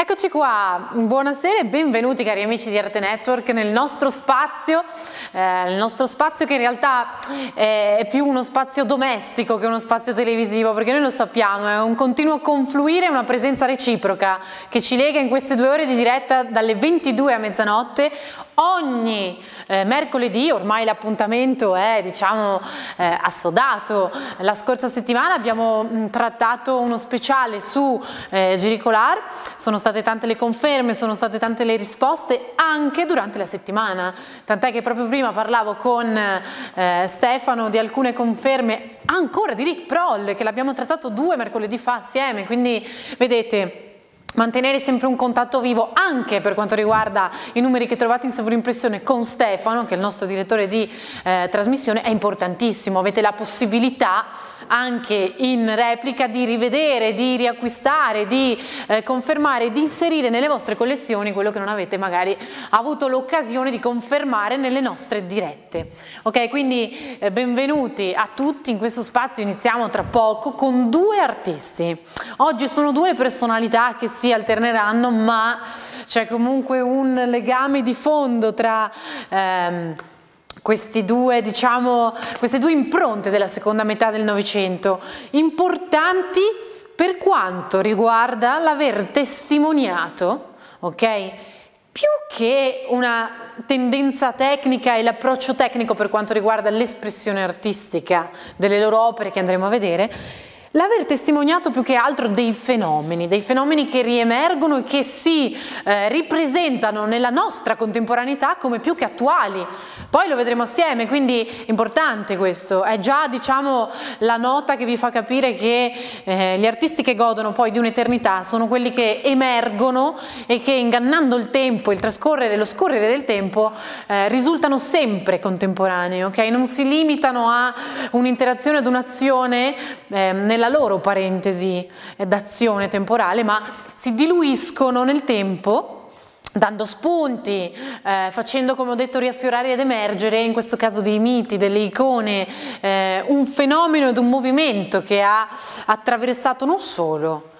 Eccoci qua, buonasera e benvenuti cari amici di Arte Network nel nostro spazio, eh, il nostro spazio che in realtà è più uno spazio domestico che uno spazio televisivo perché noi lo sappiamo, è un continuo confluire, una presenza reciproca che ci lega in queste due ore di diretta dalle 22 a mezzanotte ogni eh, mercoledì, ormai l'appuntamento è diciamo eh, assodato, la scorsa settimana abbiamo mh, trattato uno speciale su eh, Giricolar, sono state tante le conferme, sono state tante le risposte anche durante la settimana, tant'è che proprio prima parlavo con eh, Stefano di alcune conferme ancora di Rick Proll che l'abbiamo trattato due mercoledì fa assieme, quindi vedete mantenere sempre un contatto vivo anche per quanto riguarda i numeri che trovate in sovrimpressione con Stefano, che è il nostro direttore di eh, trasmissione, è importantissimo, avete la possibilità anche in replica di rivedere, di riacquistare, di eh, confermare, di inserire nelle vostre collezioni quello che non avete magari avuto l'occasione di confermare nelle nostre dirette. Ok, quindi eh, benvenuti a tutti in questo spazio, iniziamo tra poco con due artisti. Oggi sono due personalità che si alterneranno, ma c'è comunque un legame di fondo tra ehm, due, diciamo, queste due impronte della seconda metà del Novecento, importanti per quanto riguarda l'aver testimoniato, ok? Più che una tendenza tecnica e l'approccio tecnico per quanto riguarda l'espressione artistica delle loro opere che andremo a vedere, L'aver testimoniato più che altro dei fenomeni, dei fenomeni che riemergono e che si eh, ripresentano nella nostra contemporaneità come più che attuali. Poi lo vedremo assieme, quindi importante questo, è già diciamo la nota che vi fa capire che eh, gli artisti che godono poi di un'eternità sono quelli che emergono e che ingannando il tempo, il trascorrere, lo scorrere del tempo eh, risultano sempre contemporanei, ok? Non si limitano a un'interazione, ad un'azione eh, nella loro parentesi d'azione temporale, ma si diluiscono nel tempo dando spunti, eh, facendo come ho detto riaffiorare ed emergere, in questo caso dei miti, delle icone, eh, un fenomeno ed un movimento che ha attraversato non solo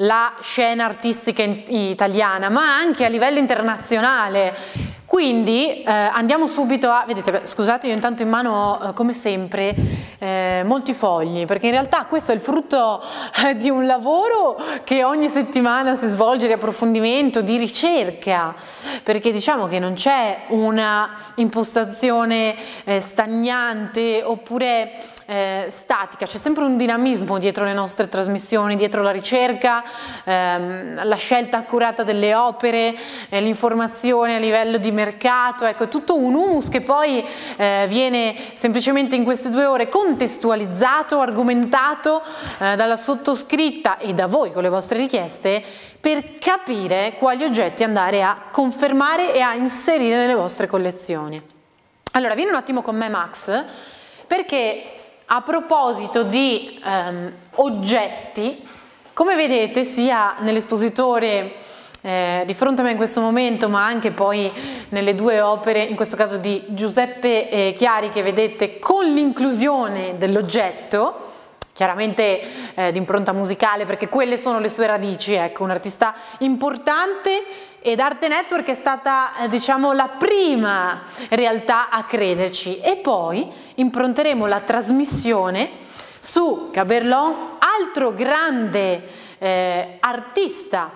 la scena artistica italiana, ma anche a livello internazionale. Quindi eh, andiamo subito a, vedete, scusate io intanto in mano eh, come sempre eh, molti fogli, perché in realtà questo è il frutto eh, di un lavoro che ogni settimana si svolge di approfondimento, di ricerca, perché diciamo che non c'è una impostazione eh, stagnante oppure eh, statica, c'è sempre un dinamismo dietro le nostre trasmissioni, dietro la ricerca, ehm, la scelta accurata delle opere, eh, l'informazione a livello di mercato, ecco, è tutto un humus che poi eh, viene semplicemente in queste due ore contestualizzato, argomentato eh, dalla sottoscritta e da voi con le vostre richieste per capire quali oggetti andare a confermare e a inserire nelle vostre collezioni. Allora, vieni un attimo con me Max, perché a proposito di ehm, oggetti, come vedete sia nell'espositore eh, di fronte a me in questo momento, ma anche poi nelle due opere, in questo caso di Giuseppe eh, Chiari, che vedete con l'inclusione dell'oggetto, chiaramente eh, di impronta musicale, perché quelle sono le sue radici, ecco, un artista importante ed Arte Network è stata eh, diciamo la prima realtà a crederci. E poi impronteremo la trasmissione su Caberlon, altro grande eh, artista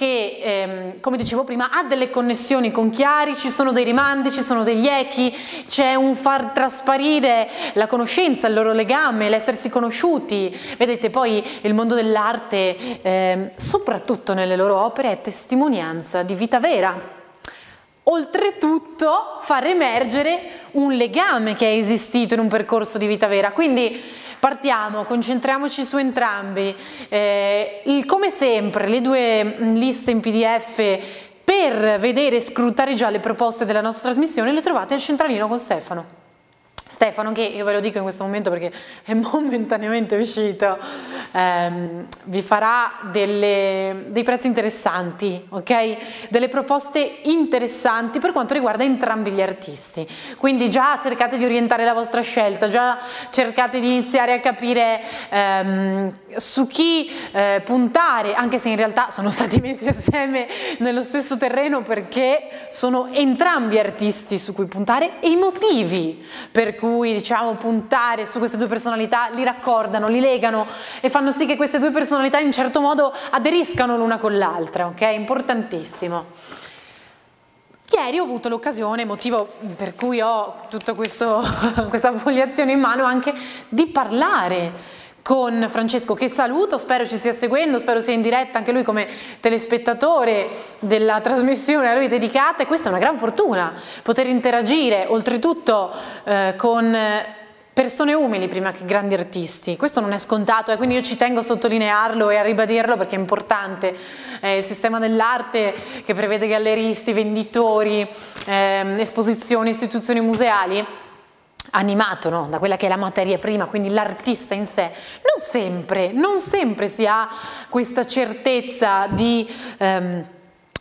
che, ehm, come dicevo prima, ha delle connessioni con Chiari, ci sono dei rimandi, ci sono degli echi, c'è un far trasparire la conoscenza, il loro legame, l'essersi conosciuti. Vedete, poi il mondo dell'arte, ehm, soprattutto nelle loro opere, è testimonianza di vita vera. Oltretutto far emergere un legame che è esistito in un percorso di vita vera. Quindi Partiamo, concentriamoci su entrambi. Eh, il, come sempre, le due mm, liste in PDF per vedere e scrutare già le proposte della nostra trasmissione le trovate al centralino con Stefano. Stefano che io ve lo dico in questo momento perché è momentaneamente uscito ehm, vi farà delle, dei prezzi interessanti ok? Delle proposte interessanti per quanto riguarda entrambi gli artisti. Quindi già cercate di orientare la vostra scelta già cercate di iniziare a capire ehm, su chi eh, puntare anche se in realtà sono stati messi assieme nello stesso terreno perché sono entrambi artisti su cui puntare e i motivi per cui diciamo puntare su queste due personalità li raccordano, li legano e fanno sì che queste due personalità in certo modo aderiscano l'una con l'altra, ok? Importantissimo. Ieri ho avuto l'occasione, motivo per cui ho tutta questa fogliazione in mano, anche di parlare con Francesco che saluto, spero ci stia seguendo, spero sia in diretta anche lui come telespettatore della trasmissione a lui dedicata e questa è una gran fortuna, poter interagire oltretutto eh, con persone umili prima che grandi artisti, questo non è scontato e eh, quindi io ci tengo a sottolinearlo e a ribadirlo perché è importante, eh, il sistema dell'arte che prevede galleristi, venditori, eh, esposizioni, istituzioni museali animato no? da quella che è la materia prima, quindi l'artista in sé, non sempre, non sempre si ha questa certezza di... Ehm,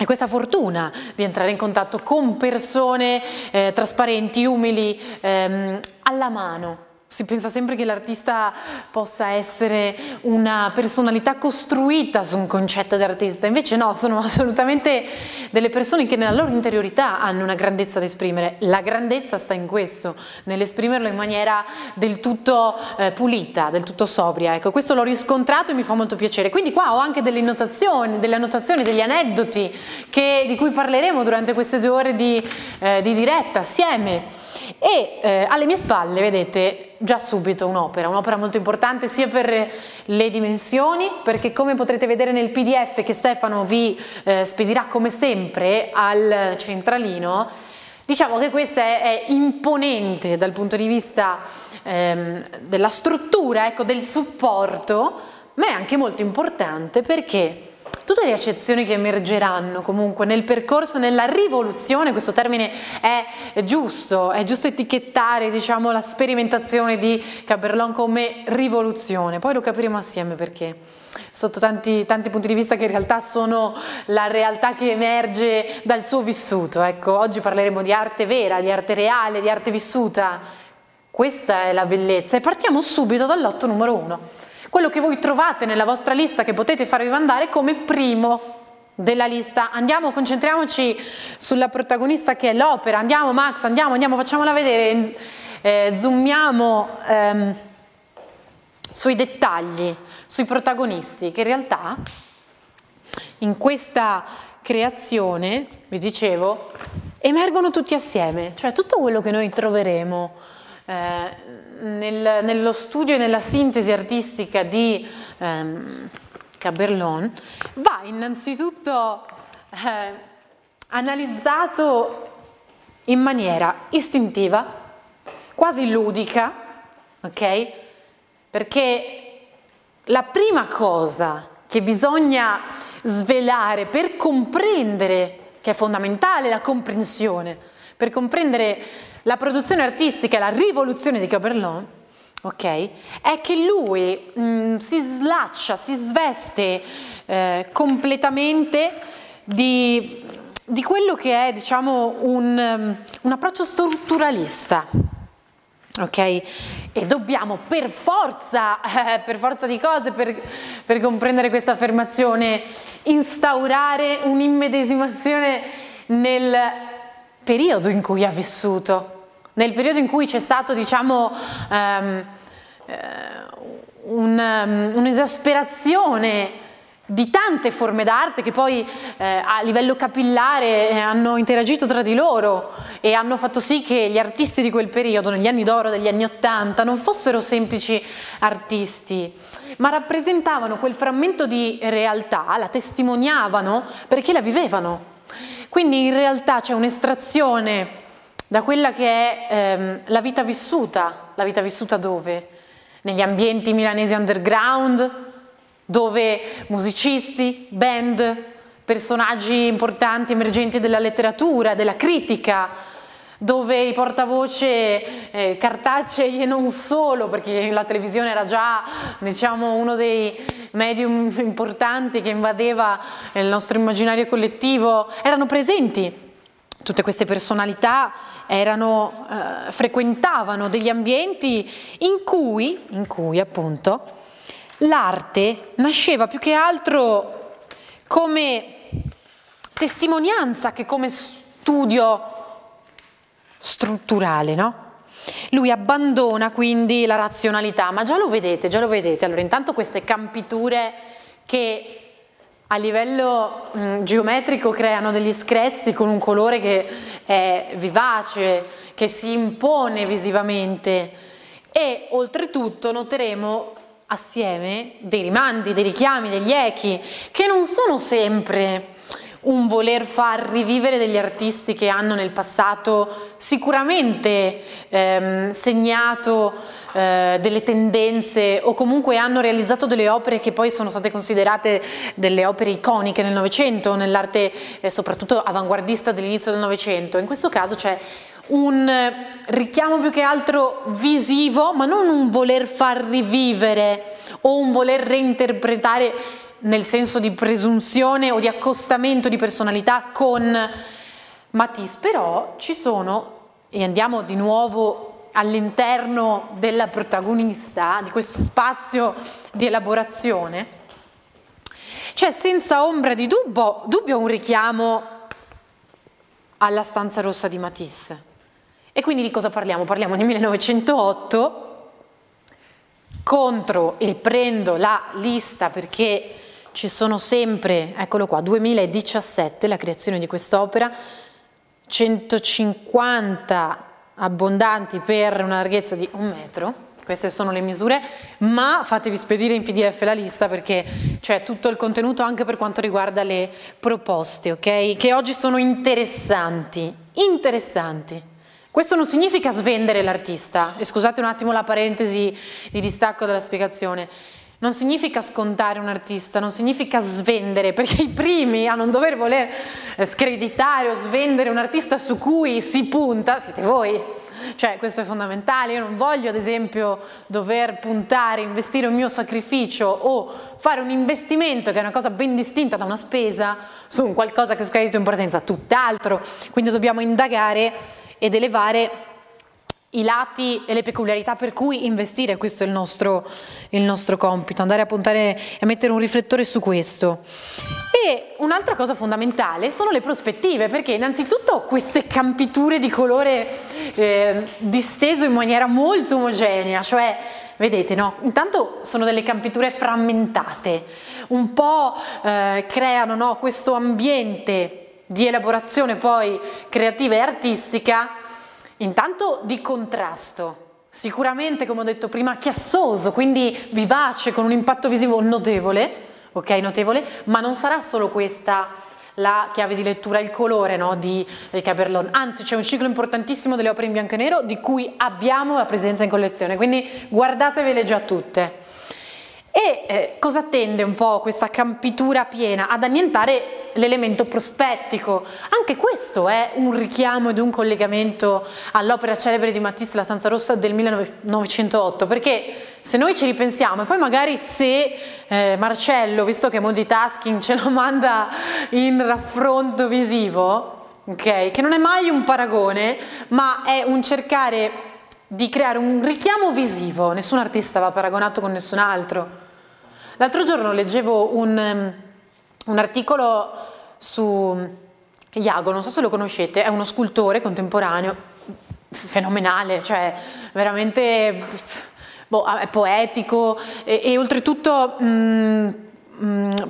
e questa fortuna di entrare in contatto con persone eh, trasparenti, umili, ehm, alla mano. Si pensa sempre che l'artista possa essere una personalità costruita su un concetto di artista, invece no, sono assolutamente delle persone che nella loro interiorità hanno una grandezza da esprimere. La grandezza sta in questo, nell'esprimerlo in maniera del tutto eh, pulita, del tutto sobria. Ecco, questo l'ho riscontrato e mi fa molto piacere. Quindi qua ho anche delle annotazioni, delle annotazioni, degli aneddoti che, di cui parleremo durante queste due ore di, eh, di diretta assieme. E eh, alle mie spalle, vedete, già subito un'opera, un'opera molto importante sia per le dimensioni, perché come potrete vedere nel pdf che Stefano vi eh, spedirà come sempre al centralino, diciamo che questa è, è imponente dal punto di vista ehm, della struttura, ecco, del supporto, ma è anche molto importante perché tutte le accezioni che emergeranno comunque nel percorso, nella rivoluzione, questo termine è giusto, è giusto etichettare diciamo, la sperimentazione di Caberlon come rivoluzione, poi lo capiremo assieme perché sotto tanti, tanti, punti di vista che in realtà sono la realtà che emerge dal suo vissuto. Ecco, oggi parleremo di arte vera, di arte reale, di arte vissuta. Questa è la bellezza e partiamo subito dall'otto numero uno quello che voi trovate nella vostra lista che potete farvi mandare come primo della lista. Andiamo, concentriamoci sulla protagonista che è l'opera. Andiamo Max, andiamo, andiamo, facciamola vedere. Eh, zoomiamo ehm, sui dettagli, sui protagonisti, che in realtà in questa creazione, vi dicevo, emergono tutti assieme, cioè tutto quello che noi troveremo eh, nel, nello studio e nella sintesi artistica di ehm, Caberlon va innanzitutto eh, analizzato in maniera istintiva, quasi ludica, ok? Perché la prima cosa che bisogna svelare per comprendere, che è fondamentale la comprensione, per comprendere la produzione artistica e la rivoluzione di Caberlon, ok, è che lui mh, mm, si slaccia, si sveste eh, completamente di, di, quello che è, diciamo, un, um, un approccio strutturalista. Ok? E dobbiamo per forza, eh, per forza di cose, per, per comprendere questa affermazione, instaurare un'immedesimazione nel periodo in cui ha vissuto, nel periodo in cui c'è stato, diciamo, um, un, um, un'esasperazione di tante forme d'arte che poi eh, a livello capillare eh, hanno interagito tra di loro e hanno fatto sì che gli artisti di quel periodo, negli anni d'oro degli anni Ottanta, non fossero semplici artisti, ma rappresentavano quel frammento di realtà, la testimoniavano perché la vivevano. Quindi in realtà c'è un'estrazione da quella che è ehm, la vita vissuta, la vita vissuta dove? Negli ambienti milanesi underground, dove musicisti, band, personaggi importanti emergenti della letteratura, della critica, dove i portavoce eh, cartacei e non solo, perché la televisione era già diciamo, uno dei medium importanti che invadeva il nostro immaginario collettivo, erano presenti. Tutte queste personalità erano, eh, frequentavano degli ambienti in cui, in cui appunto l'arte nasceva più che altro come testimonianza che come studio strutturale, no? Lui abbandona quindi la razionalità, ma già lo vedete, già lo vedete. Allora, intanto queste campiture che a livello mh, mm, geometrico creano degli screzzi con un colore che è vivace, che si impone visivamente. E oltretutto noteremo assieme dei rimandi, dei richiami, degli echi che non sono sempre un voler far rivivere degli artisti che hanno nel passato sicuramente ehm, segnato eh, delle tendenze o comunque hanno realizzato delle opere che poi sono state considerate delle opere iconiche nel Novecento, nell'arte eh, soprattutto avanguardista dell'inizio del Novecento. In questo caso c'è un richiamo più che altro visivo, ma non un voler far rivivere o un voler reinterpretare nel senso di presunzione o di accostamento di personalità con Matisse, però ci sono, e andiamo di nuovo all'interno della protagonista, di questo spazio di elaborazione, c'è senza ombra di dubbio, dubbio un richiamo alla stanza rossa di Matisse. E quindi di cosa parliamo? Parliamo di 1908 contro, e prendo la lista perché ci sono sempre, eccolo qua, 2017 la creazione di quest'opera, 150 abbondanti per una larghezza di un metro, queste sono le misure, ma fatevi spedire in pdf la lista perché c'è tutto il contenuto anche per quanto riguarda le proposte, ok? Che oggi sono interessanti, interessanti. Questo non significa svendere l'artista, e scusate un attimo la parentesi di distacco dalla spiegazione, non significa scontare un artista, non significa svendere, perché i primi a non dover voler screditare o svendere un artista su cui si punta siete voi. Cioè, questo è fondamentale, io non voglio ad esempio dover puntare, investire un mio sacrificio o fare un investimento che è una cosa ben distinta da una spesa su un qualcosa che scredito in partenza, tutt'altro. Quindi dobbiamo indagare ed elevare i lati e le peculiarità per cui investire, questo è il nostro, il nostro compito, andare a puntare e mettere un riflettore su questo. E un'altra cosa fondamentale sono le prospettive, perché innanzitutto queste campiture di colore eh, disteso in maniera molto omogenea, cioè vedete no, intanto sono delle campiture frammentate, un po' eh, creano no, questo ambiente di elaborazione poi creativa e artistica Intanto di contrasto, sicuramente come ho detto prima chiassoso, quindi vivace, con un impatto visivo notevole, ok, notevole, ma non sarà solo questa la chiave di lettura, il colore no, di Caberlon, anzi c'è un ciclo importantissimo delle opere in bianco e nero di cui abbiamo la presenza in collezione, quindi guardatevele già tutte. E eh, cosa tende un po' questa campitura piena? Ad annientare l'elemento prospettico. Anche questo è un richiamo ed un collegamento all'opera celebre di Matisse La Stanza Rossa del 1908, perché se noi ci ripensiamo, e poi magari se eh, Marcello, visto che è multitasking, ce lo manda in raffronto visivo, okay, che non è mai un paragone, ma è un cercare di creare un richiamo visivo, nessun artista va paragonato con nessun altro. L'altro giorno leggevo un, um, un articolo su Iago, non so se lo conoscete, è uno scultore contemporaneo, fenomenale, cioè veramente boh, è poetico e, e oltretutto mh,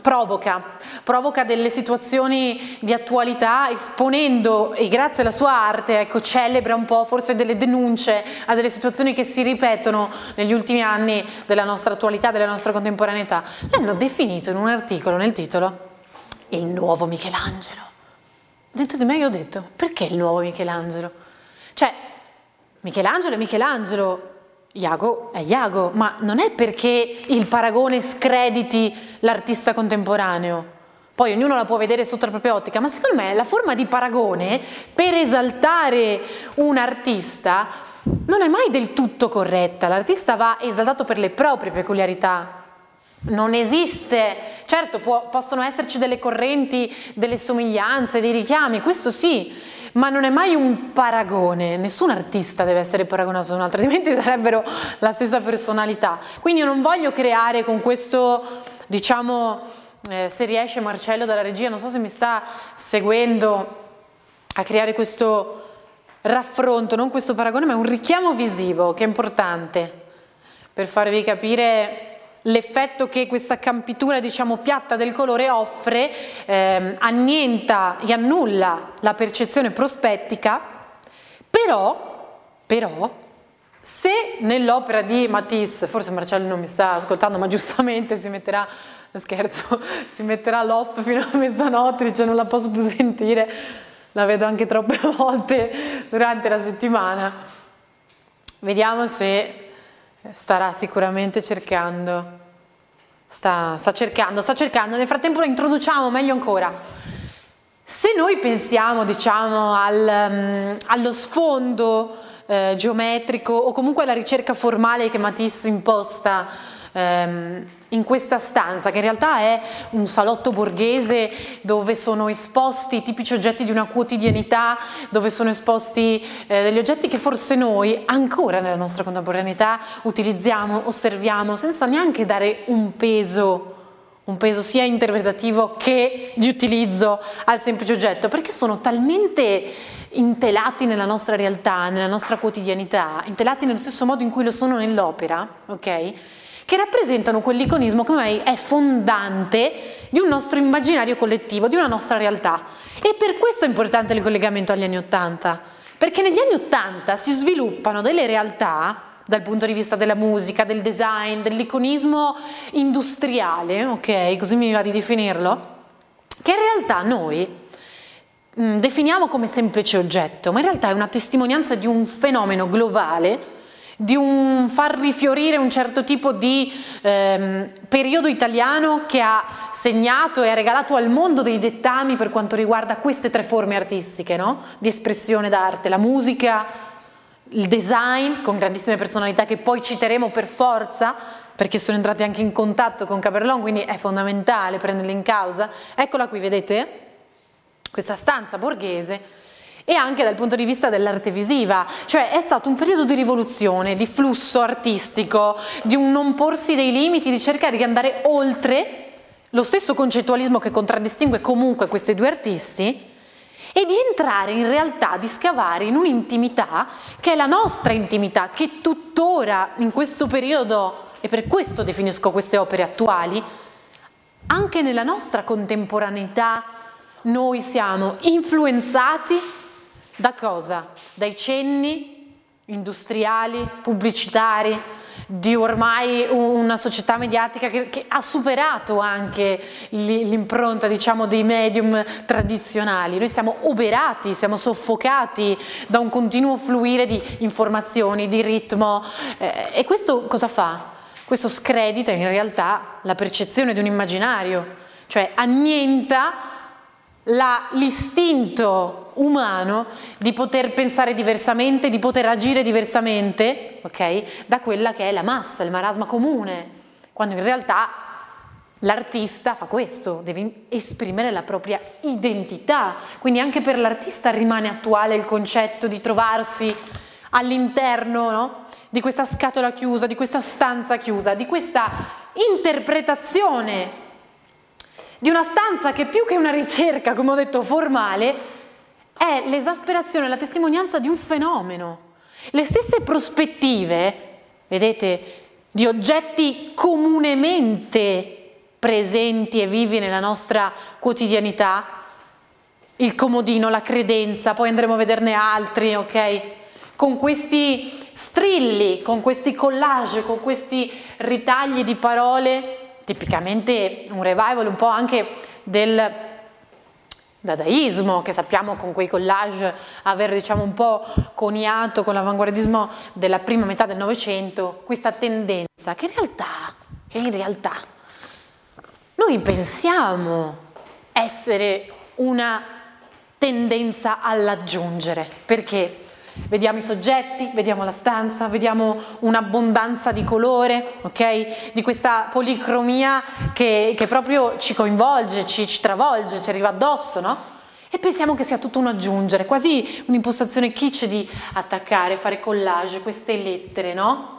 provoca, provoca delle situazioni di attualità esponendo e grazie alla sua arte ecco, celebra un po' forse delle denunce a delle situazioni che si ripetono negli ultimi anni della nostra attualità, della nostra contemporaneità. L'hanno definito in un articolo nel titolo il nuovo Michelangelo. Dentro di me io ho detto perché il nuovo Michelangelo? Cioè Michelangelo è Michelangelo, Iago è Iago, ma non è perché il paragone screditi l'artista contemporaneo, poi ognuno la può vedere sotto la propria ottica, ma secondo me la forma di paragone per esaltare un artista non è mai del tutto corretta, l'artista va esaltato per le proprie peculiarità, non esiste, certo può, possono esserci delle correnti, delle somiglianze, dei richiami, questo sì, ma non è mai un paragone, nessun artista deve essere paragonato ad un altro, altrimenti sarebbero la stessa personalità. Quindi io non voglio creare con questo, diciamo, eh, se riesce Marcello dalla regia, non so se mi sta seguendo a creare questo raffronto, non questo paragone, ma un richiamo visivo che è importante per farvi capire l'effetto che questa campitura diciamo piatta del colore offre ehm, annienta e annulla la percezione prospettica però, però se nell'opera di Matisse, forse Marcello non mi sta ascoltando ma giustamente si metterà, scherzo, si metterà l'off fino a mezzanotte, dice non la posso più sentire, la vedo anche troppe volte durante la settimana. Vediamo se starà sicuramente cercando, sta, sta cercando, sta cercando, nel frattempo lo introduciamo meglio ancora. Se noi pensiamo diciamo al, um, allo sfondo eh, geometrico o comunque alla ricerca formale che Matisse imposta ehm, in questa stanza, che in realtà è un salotto borghese dove sono esposti i tipici oggetti di una quotidianità, dove sono esposti eh, degli oggetti che forse noi ancora nella nostra contemporaneità utilizziamo, osserviamo, senza neanche dare un peso un peso sia interpretativo che di utilizzo al semplice oggetto, perché sono talmente intelati nella nostra realtà, nella nostra quotidianità, intelati nello stesso modo in cui lo sono nell'opera, ok? Che rappresentano quell'iconismo che ormai è fondante di un nostro immaginario collettivo, di una nostra realtà. E per questo è importante il collegamento agli anni Ottanta, perché negli anni Ottanta si sviluppano delle realtà dal punto di vista della musica, del design, dell'iconismo industriale, ok, così mi va di definirlo, che in realtà noi mh, mm, definiamo come semplice oggetto, ma in realtà è una testimonianza di un fenomeno globale di un far rifiorire un certo tipo di ehm, periodo italiano che ha segnato e ha regalato al mondo dei dettami per quanto riguarda queste tre forme artistiche no? di espressione d'arte, la musica, il design con grandissime personalità che poi citeremo per forza perché sono entrati anche in contatto con Caberlon, quindi è fondamentale prenderle in causa. Eccola qui, vedete? Questa stanza borghese e anche dal punto di vista dell'arte visiva, cioè è stato un periodo di rivoluzione, di flusso artistico, di un non porsi dei limiti, di cercare di andare oltre lo stesso concettualismo che contraddistingue comunque questi due artisti e di entrare in realtà, di scavare in un'intimità che è la nostra intimità, che tuttora in questo periodo, e per questo definisco queste opere attuali, anche nella nostra contemporaneità noi siamo influenzati da cosa? Dai cenni industriali, pubblicitari, di ormai una società mediatica che, che ha superato anche l'impronta diciamo, dei medium tradizionali. Noi siamo oberati, siamo soffocati da un continuo fluire di informazioni, di ritmo eh, e questo cosa fa? Questo scredita in realtà la percezione di un immaginario, cioè annienta l'istinto umano di poter pensare diversamente, di poter agire diversamente, ok? Da quella che è la massa, il marasma comune, quando in realtà l'artista fa questo, deve esprimere la propria identità, quindi anche per l'artista rimane attuale il concetto di trovarsi all'interno no? di questa scatola chiusa, di questa stanza chiusa, di questa interpretazione di una stanza che più che una ricerca, come ho detto, formale, è l'esasperazione, la testimonianza di un fenomeno. Le stesse prospettive, vedete, di oggetti comunemente presenti e vivi nella nostra quotidianità, il comodino, la credenza, poi andremo a vederne altri, ok? Con questi strilli, con questi collage, con questi ritagli di parole tipicamente un revival un po' anche del dadaismo che sappiamo con quei collage aver diciamo un po' coniato con l'avanguardismo della prima metà del Novecento, questa tendenza che in realtà, che in realtà noi pensiamo essere una tendenza all'aggiungere, perché vediamo i soggetti, vediamo la stanza, vediamo un'abbondanza di colore, ok? Di questa policromia che, che proprio ci coinvolge, ci, ci travolge, ci arriva addosso, no? E pensiamo che sia tutto un aggiungere, quasi un'impostazione kitsch di attaccare, fare collage, queste lettere, no?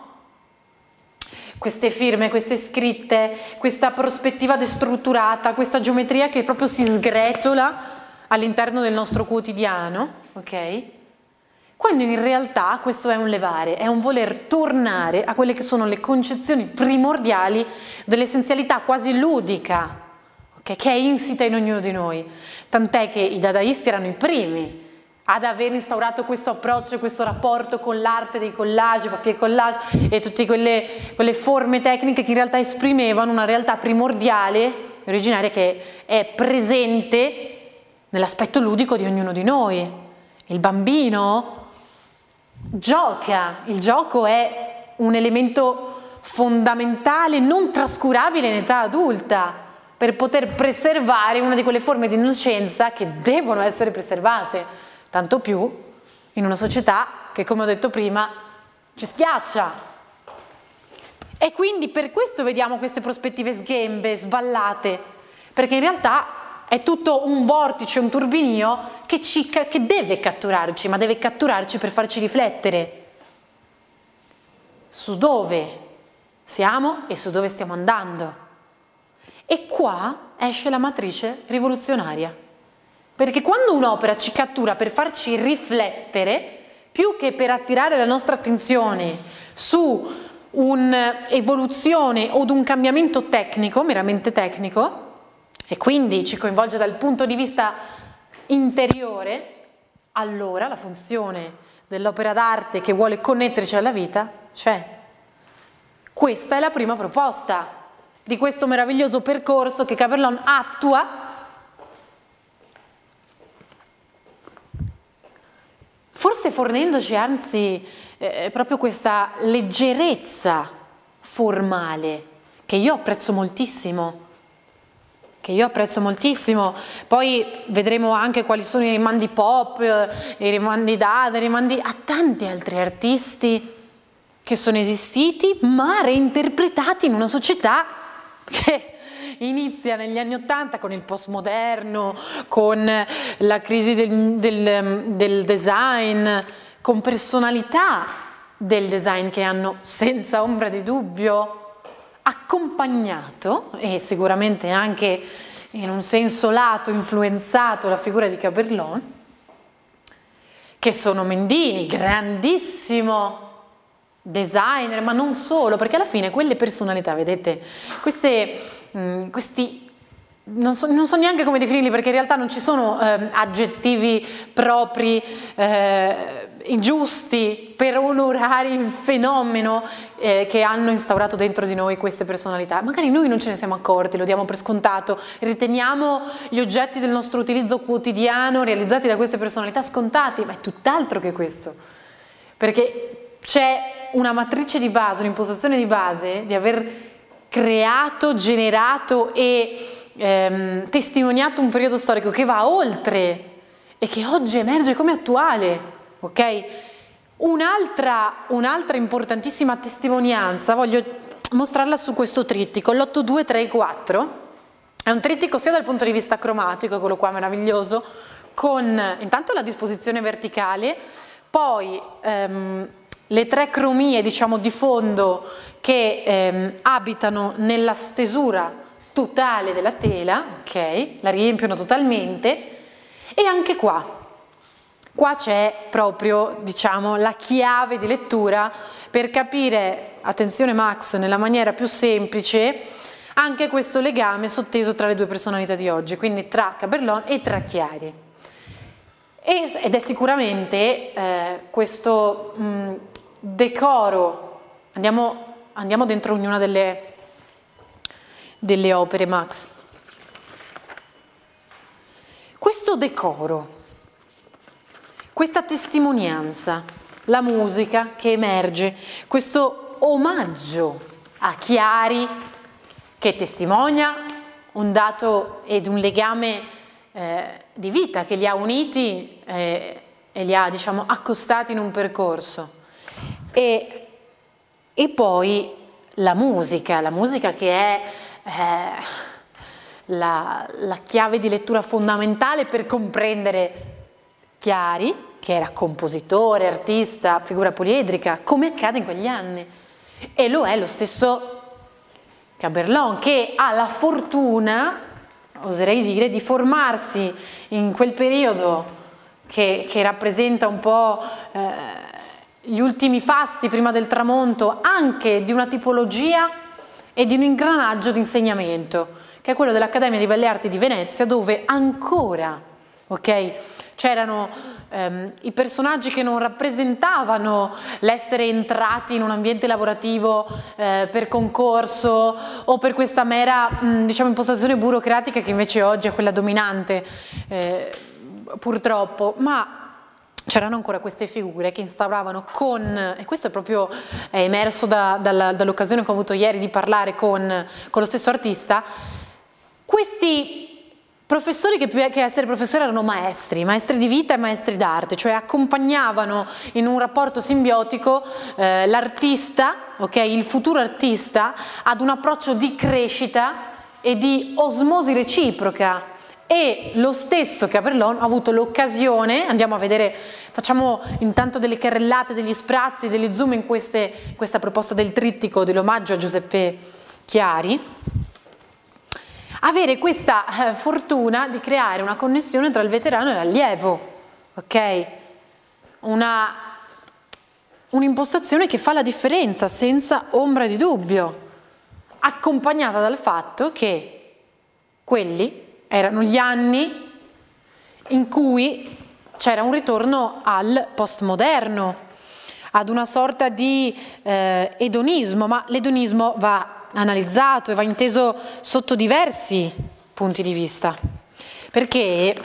Queste firme, queste scritte, questa prospettiva destrutturata, questa geometria che proprio si sgretola all'interno del nostro quotidiano, ok? Quando in realtà questo è un levare, è un voler tornare a quelle che sono le concezioni primordiali dell'essenzialità quasi ludica, okay? che è insita in ognuno di noi. Tant'è che i dadaisti erano i primi ad aver instaurato questo approccio, questo rapporto con l'arte dei collage, papier collage e tutte quelle, quelle forme tecniche che in realtà esprimevano una realtà primordiale, originaria, che è presente nell'aspetto ludico di ognuno di noi. Il bambino gioca, il gioco è un elemento fondamentale, non trascurabile in età adulta, per poter preservare una di quelle forme di innocenza che devono essere preservate, tanto più in una società che, come ho detto prima, ci schiaccia. E quindi per questo vediamo queste prospettive sghembe, sballate, perché in realtà è tutto un vortice, un turbinio che, ci, che deve catturarci, ma deve catturarci per farci riflettere su dove siamo e su dove stiamo andando. E qua esce la matrice rivoluzionaria. Perché quando un'opera ci cattura per farci riflettere, più che per attirare la nostra attenzione su un'evoluzione o un cambiamento tecnico, meramente tecnico, e quindi ci coinvolge dal punto di vista interiore, allora la funzione dell'opera d'arte che vuole connetterci alla vita c'è. Questa è la prima proposta di questo meraviglioso percorso che Caberlon attua forse fornendoci anzi eh, proprio questa leggerezza formale che io apprezzo moltissimo che io apprezzo moltissimo, poi vedremo anche quali sono i rimandi pop, i rimandi Dada, i rimandi a tanti altri artisti che sono esistiti ma reinterpretati in una società che inizia negli anni Ottanta con il postmoderno, con la crisi del, del, del design, con personalità del design che hanno senza ombra di dubbio accompagnato e sicuramente anche in un senso lato influenzato la figura di Caberlon, che sono Mendini, grandissimo designer, ma non solo, perché alla fine quelle personalità, vedete, queste, mh, mm, questi non so, non so, neanche come definirli perché in realtà non ci sono eh, aggettivi propri eh, giusti per onorare il fenomeno eh, che hanno instaurato dentro di noi queste personalità. Magari noi non ce ne siamo accorti, lo diamo per scontato, riteniamo gli oggetti del nostro utilizzo quotidiano realizzati da queste personalità scontati, ma è tutt'altro che questo. Perché c'è una matrice di base, un'impostazione di base di aver creato, generato e ehm, testimoniato un periodo storico che va oltre e che oggi emerge come attuale, ok? Un'altra, un'altra importantissima testimonianza, voglio mostrarla su questo trittico, l'8234, è un trittico sia dal punto di vista cromatico, quello qua meraviglioso, con intanto la disposizione verticale, poi ehm, le tre cromie diciamo di fondo che ehm, abitano nella stesura totale della tela, ok? La riempiono totalmente e anche qua, qua c'è proprio, diciamo, la chiave di lettura per capire, attenzione Max, nella maniera più semplice, anche questo legame sotteso tra le due personalità di oggi, quindi tra Caberlon e tra Chiari. ed è sicuramente eh, questo mh, decoro, andiamo, andiamo dentro ognuna delle delle opere Max. Questo decoro, questa testimonianza, la musica che emerge, questo omaggio a Chiari che testimonia un dato ed un legame eh, di vita che li ha uniti eh, e li ha diciamo, accostati in un percorso. E, e, poi la musica, la musica che è eh, la, la chiave di lettura fondamentale per comprendere Chiari, che era compositore, artista, figura poliedrica, come accade in quegli anni. E lo è lo stesso Caberlon, che ha la fortuna, oserei dire, di formarsi in quel periodo che, che rappresenta un po' eh, gli ultimi fasti prima del tramonto, anche di una tipologia e di un ingranaggio di insegnamento, che è quello dell'Accademia di Belle Arti di Venezia, dove ancora, ok, c'erano ehm, i personaggi che non rappresentavano l'essere entrati in un ambiente lavorativo eh, per concorso o per questa mera mh, diciamo, impostazione burocratica che invece oggi è quella dominante. Eh, purtroppo, ma c'erano ancora queste figure che instauravano con, e questo è proprio è emerso da, dall'occasione che ho avuto ieri di parlare con, con lo stesso artista, questi professori che più che essere professori erano maestri, maestri di vita e maestri d'arte, cioè accompagnavano in un rapporto simbiotico eh, l'artista, okay, il futuro artista, ad un approccio di crescita e di osmosi reciproca e lo stesso Caperlon ha avuto l'occasione, andiamo a vedere, facciamo intanto delle carrellate, degli sprazzi, degli zoom in queste, questa proposta del trittico dell'omaggio a Giuseppe Chiari, avere questa eh, fortuna di creare una connessione tra il veterano e l'allievo, ok? un'impostazione che fa la differenza senza ombra di dubbio, accompagnata dal fatto che quelli erano gli anni in cui c'era un ritorno al postmoderno, ad una sorta di eh, edonismo, ma l'edonismo va analizzato e va inteso sotto diversi punti di vista, perché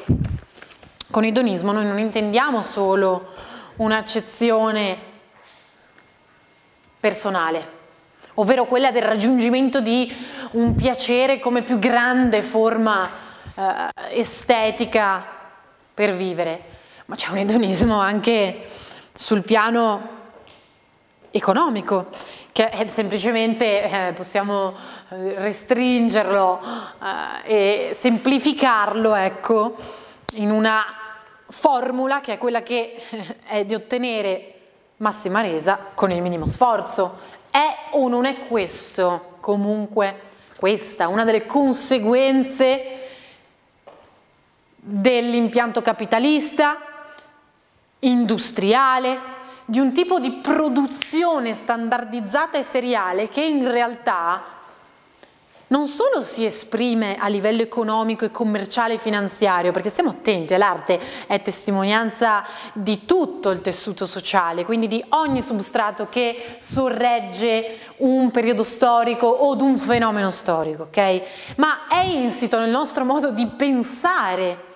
con edonismo noi non intendiamo solo un'accezione personale, ovvero quella del raggiungimento di un piacere come più grande forma eh, estetica per vivere, ma c'è un edonismo anche sul piano economico, che è semplicemente eh, possiamo eh, restringerlo eh, e semplificarlo ecco, in una formula che è quella che è di ottenere massima resa con il minimo sforzo. È o non è questo comunque questa una delle conseguenze dell'impianto capitalista, industriale, di un tipo di produzione standardizzata e seriale che in realtà non solo si esprime a livello economico e commerciale e finanziario, perché stiamo attenti, l'arte è testimonianza di tutto il tessuto sociale, quindi di ogni substrato che sorregge un periodo storico o un fenomeno storico, ok? Ma è insito nel nostro modo di pensare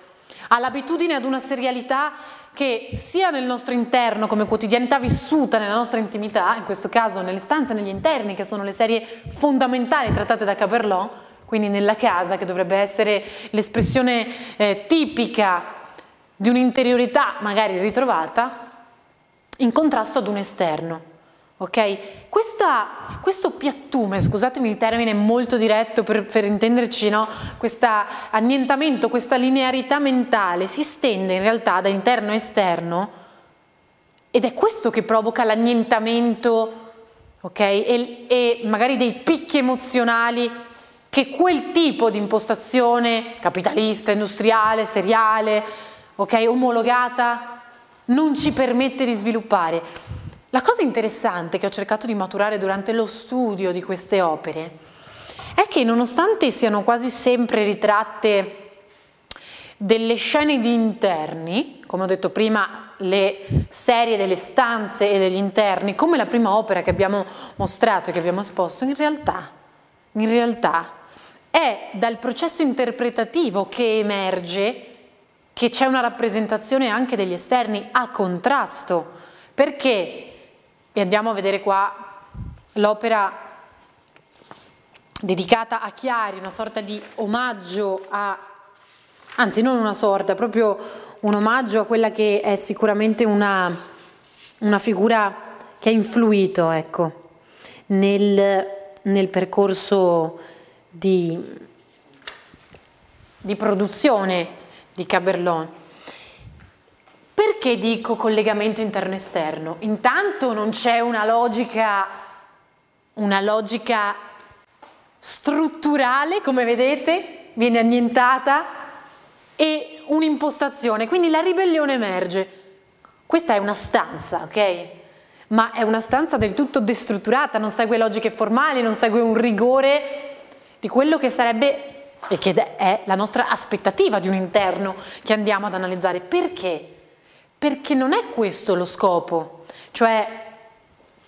ha l'abitudine ad una serialità che sia nel nostro interno come quotidianità vissuta nella nostra intimità, in questo caso nelle stanze, negli interni, che sono le serie fondamentali trattate da Caberlon, quindi nella casa, che dovrebbe essere l'espressione eh, tipica di un'interiorità magari ritrovata, in contrasto ad un esterno. Ok? Questa, questo piattume, scusatemi il termine molto diretto per, per intenderci, no? questo annientamento, questa linearità mentale si stende in realtà da interno a esterno ed è questo che provoca l'annientamento ok? E, e magari dei picchi emozionali che quel tipo di impostazione capitalista, industriale, seriale, ok? omologata non ci permette di sviluppare. La cosa interessante che ho cercato di maturare durante lo studio di queste opere è che nonostante siano quasi sempre ritratte delle scene di interni, come ho detto prima, le serie delle stanze e degli interni, come la prima opera che abbiamo mostrato e che abbiamo esposto, in realtà, in realtà è dal processo interpretativo che emerge che c'è una rappresentazione anche degli esterni a contrasto, perché e andiamo a vedere qua l'opera dedicata a Chiari, una sorta di omaggio a, anzi non una sorta, proprio un omaggio a quella che è sicuramente una, una figura che ha influito ecco, nel, nel percorso di, di produzione di Caberlon. Perché dico collegamento interno-esterno? Intanto non c'è una logica, una logica strutturale, come vedete, viene annientata, e un'impostazione, quindi la ribellione emerge. Questa è una stanza, ok? Ma è una stanza del tutto destrutturata, non segue logiche formali, non segue un rigore di quello che sarebbe e che è la nostra aspettativa di un interno che andiamo ad analizzare. Perché? Perché non è questo lo scopo, cioè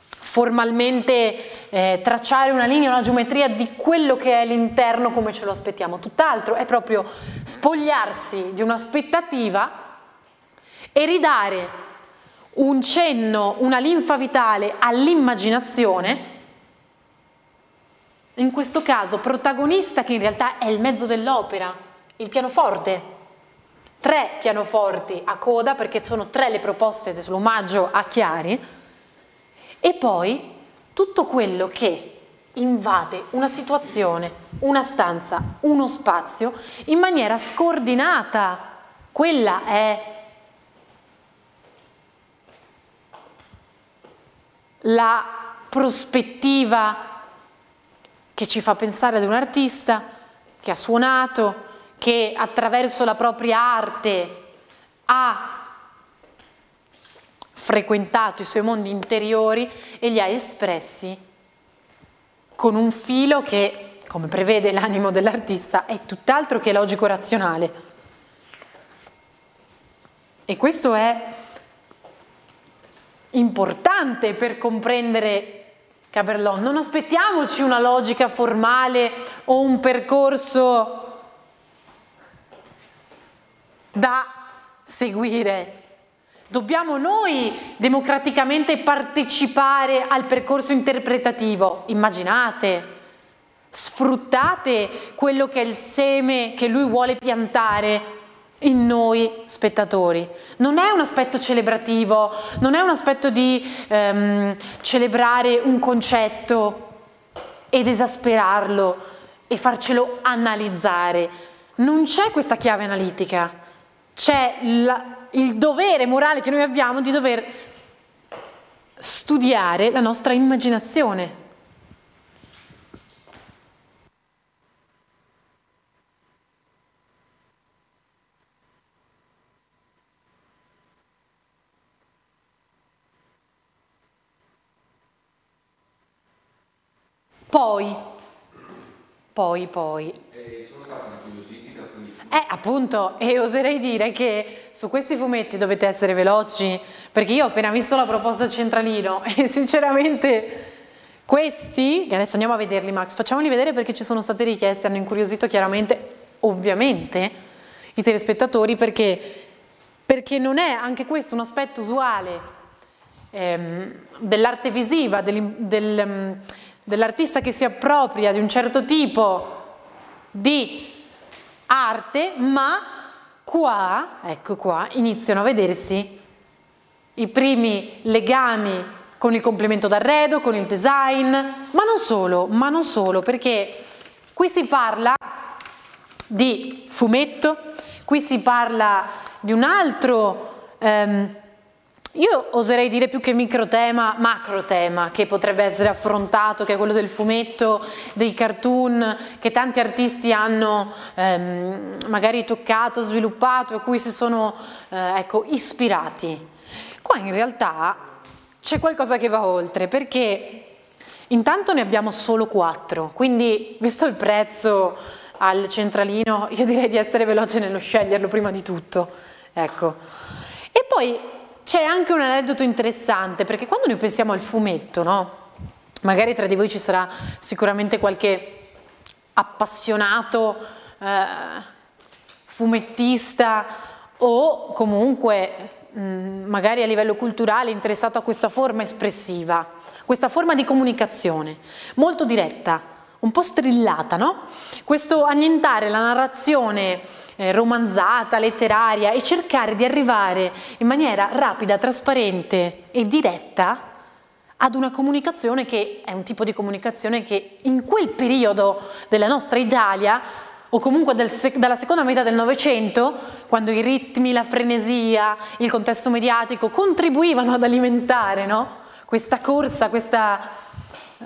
formalmente eh, tracciare una linea, una geometria di quello che è l'interno come ce lo aspettiamo, tutt'altro, è proprio spogliarsi di un'aspettativa e ridare un cenno, una linfa vitale all'immaginazione, in questo caso protagonista che in realtà è il mezzo dell'opera, il pianoforte. Tre pianoforti a coda perché sono tre le proposte sull'omaggio a Chiari, e poi tutto quello che invade una situazione, una stanza, uno spazio in maniera scordinata. Quella è la prospettiva che ci fa pensare ad un artista che ha suonato, che attraverso la propria arte ha frequentato i suoi mondi interiori e li ha espressi con un filo che, come prevede l'animo dell'artista, è tutt'altro che logico-razionale. E questo è importante per comprendere Caberlon. Non aspettiamoci una logica formale o un percorso da seguire Dobbiamo noi democraticamente partecipare al percorso interpretativo. Immaginate, sfruttate quello che è il seme che lui vuole piantare in noi spettatori. Non è un aspetto celebrativo, non è un aspetto di ehm, celebrare un concetto ed esasperarlo e farcelo analizzare. Non c'è questa chiave analitica, c'è il dovere morale che noi abbiamo di dover studiare la nostra immaginazione. Poi, poi, poi. Eh, sono stati incuriositi da alcuni eh, appunto, e oserei dire che su questi fumetti dovete essere veloci, perché io ho appena visto la proposta centralino e sinceramente questi, che adesso andiamo a vederli Max, facciamoli vedere perché ci sono state richieste, hanno incuriosito chiaramente, ovviamente, i telespettatori perché, perché non è anche questo un aspetto usuale ehm, dell'arte visiva, del, del, um, dell'artista che si appropria di un certo tipo di arte, ma qua, ecco qua, iniziano a vedersi i primi legami con il complemento d'arredo, con il design, ma non solo, ma non solo, perché qui si parla di fumetto, qui si parla di un altro ehm, io oserei dire più che microtema, macrotema che potrebbe essere affrontato, che è quello del fumetto, dei cartoon che tanti artisti hanno ehm, magari toccato, sviluppato a cui si sono eh, ecco, ispirati. Qua in realtà c'è qualcosa che va oltre perché intanto ne abbiamo solo quattro, quindi visto il prezzo al centralino io direi di essere veloce nello sceglierlo prima di tutto. Ecco. E poi c'è anche un aneddoto interessante, perché quando noi pensiamo al fumetto, no? magari tra di voi ci sarà sicuramente qualche appassionato eh, fumettista o comunque mm, magari a livello culturale interessato a questa forma espressiva, questa forma di comunicazione molto diretta, un po' strillata, no? Questo annientare la narrazione eh, romanzata, letteraria e cercare di arrivare in maniera rapida, trasparente e diretta ad una comunicazione che è un tipo di comunicazione che in quel periodo della nostra Italia o comunque del, dalla seconda metà del Novecento, quando i ritmi, la frenesia, il contesto mediatico contribuivano ad alimentare no? questa corsa, questa, eh,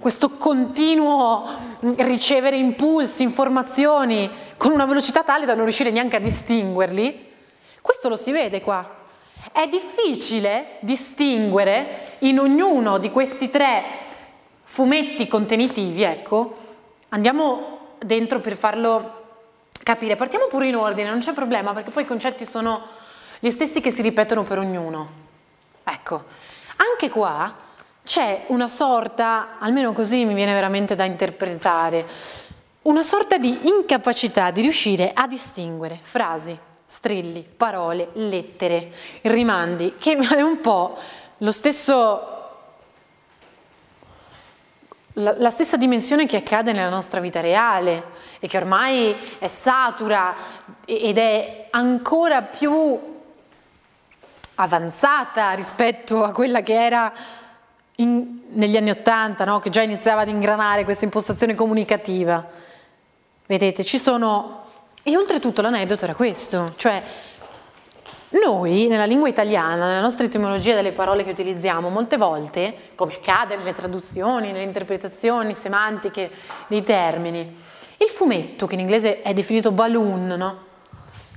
questo continuo ricevere impulsi, informazioni con una velocità tale da non riuscire neanche a distinguerli, questo lo si vede qua. È difficile distinguere in ognuno di questi tre fumetti contenitivi, ecco, Andiamo dentro per farlo capire. Partiamo pure in ordine, non c'è problema, perché poi i concetti sono gli stessi che si ripetono per ognuno. Ecco, anche qua c'è una sorta, almeno così mi viene veramente da interpretare, una sorta di incapacità di riuscire a distinguere frasi, strilli, parole, lettere, rimandi, che è un po' lo stesso la, stessa dimensione che accade nella nostra vita reale e che ormai è satura ed è ancora più avanzata rispetto a quella che era in, negli anni Ottanta, no? che già iniziava ad ingranare questa impostazione comunicativa. Vedete, ci sono... E oltretutto l'aneddoto era questo, cioè noi, nella lingua italiana, nella nostra etimologia delle parole che utilizziamo, molte volte, come accade nelle traduzioni, nelle interpretazioni semantiche dei termini, il fumetto, che in inglese è definito balloon, no?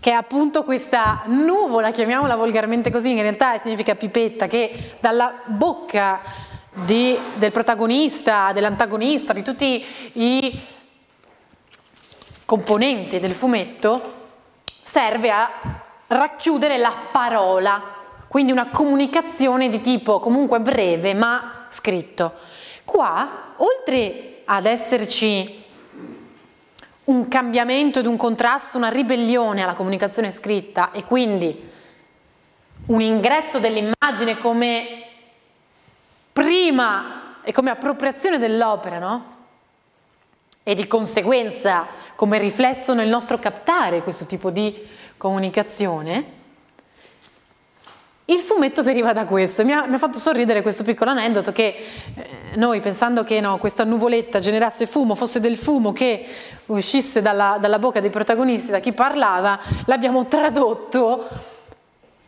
che è appunto questa nuvola, chiamiamola volgarmente così, in realtà significa pipetta, che dalla bocca di, del protagonista, dell'antagonista, di tutti i componenti del fumetto, serve a racchiudere la parola, quindi una comunicazione di tipo comunque breve ma scritto. Qua, oltre ad esserci un cambiamento ed un contrasto, una ribellione alla comunicazione scritta e quindi un ingresso dell'immagine come prima e come appropriazione dell'opera, no? E di conseguenza come riflesso nel nostro captare questo tipo di comunicazione, il fumetto deriva da questo, mi ha, mi ha, fatto sorridere questo piccolo aneddoto che eh, noi pensando che no, questa nuvoletta generasse fumo, fosse del fumo che uscisse dalla, dalla bocca dei protagonisti, da chi parlava, l'abbiamo tradotto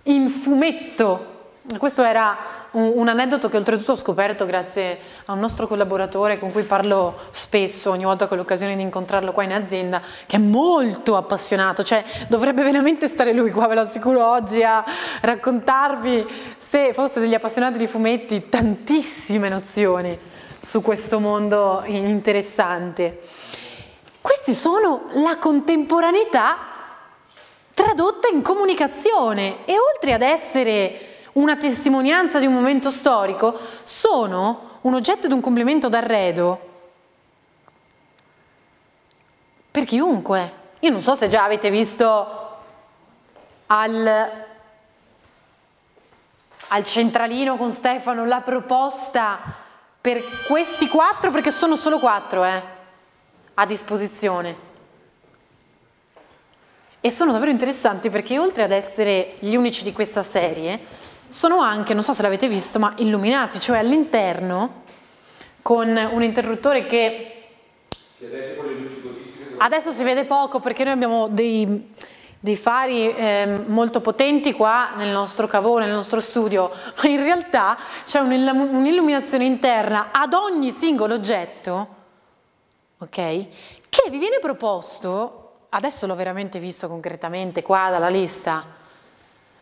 in fumetto questo era un, un, aneddoto che oltretutto ho scoperto grazie a un nostro collaboratore con cui parlo spesso, ogni volta che ho l'occasione di incontrarlo qua in azienda, che è molto appassionato, cioè dovrebbe veramente stare lui qua, ve lo assicuro oggi, a raccontarvi, se fosse degli appassionati di fumetti, tantissime nozioni su questo mondo interessante. Questi sono la contemporaneità tradotta in comunicazione e oltre ad essere una testimonianza di un momento storico, sono un oggetto di un complimento d'arredo per chiunque. Io non so se già avete visto al, al centralino con Stefano la proposta per questi quattro, perché sono solo quattro eh, a disposizione. E sono davvero interessanti perché oltre ad essere gli unici di questa serie, sono anche, non so se l'avete visto, ma illuminati, cioè all'interno con un interruttore che adesso si vede poco perché noi abbiamo dei, dei fari eh, molto potenti qua nel nostro cavone, nel nostro studio, ma in realtà c'è un'illuminazione interna ad ogni singolo oggetto, ok? Che vi viene proposto, adesso l'ho veramente visto concretamente qua dalla lista,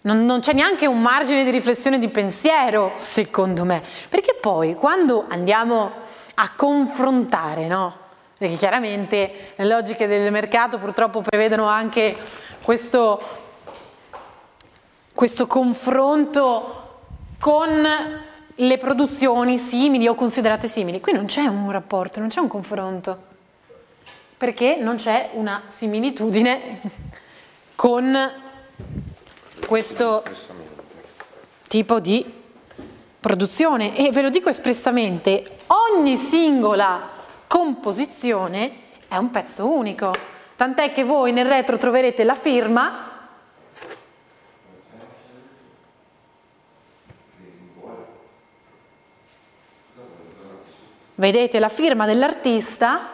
non, non c'è neanche un margine di riflessione di pensiero, secondo me, perché poi quando andiamo a confrontare, no? Perché chiaramente le logiche del mercato purtroppo prevedono anche questo, questo confronto con le produzioni simili o considerate simili. Qui non c'è un rapporto, non c'è un confronto, perché non c'è una similitudine con questo tipo di produzione. E ve lo dico espressamente, ogni singola composizione è un pezzo unico, tant'è che voi nel retro troverete la firma Vedete la firma dell'artista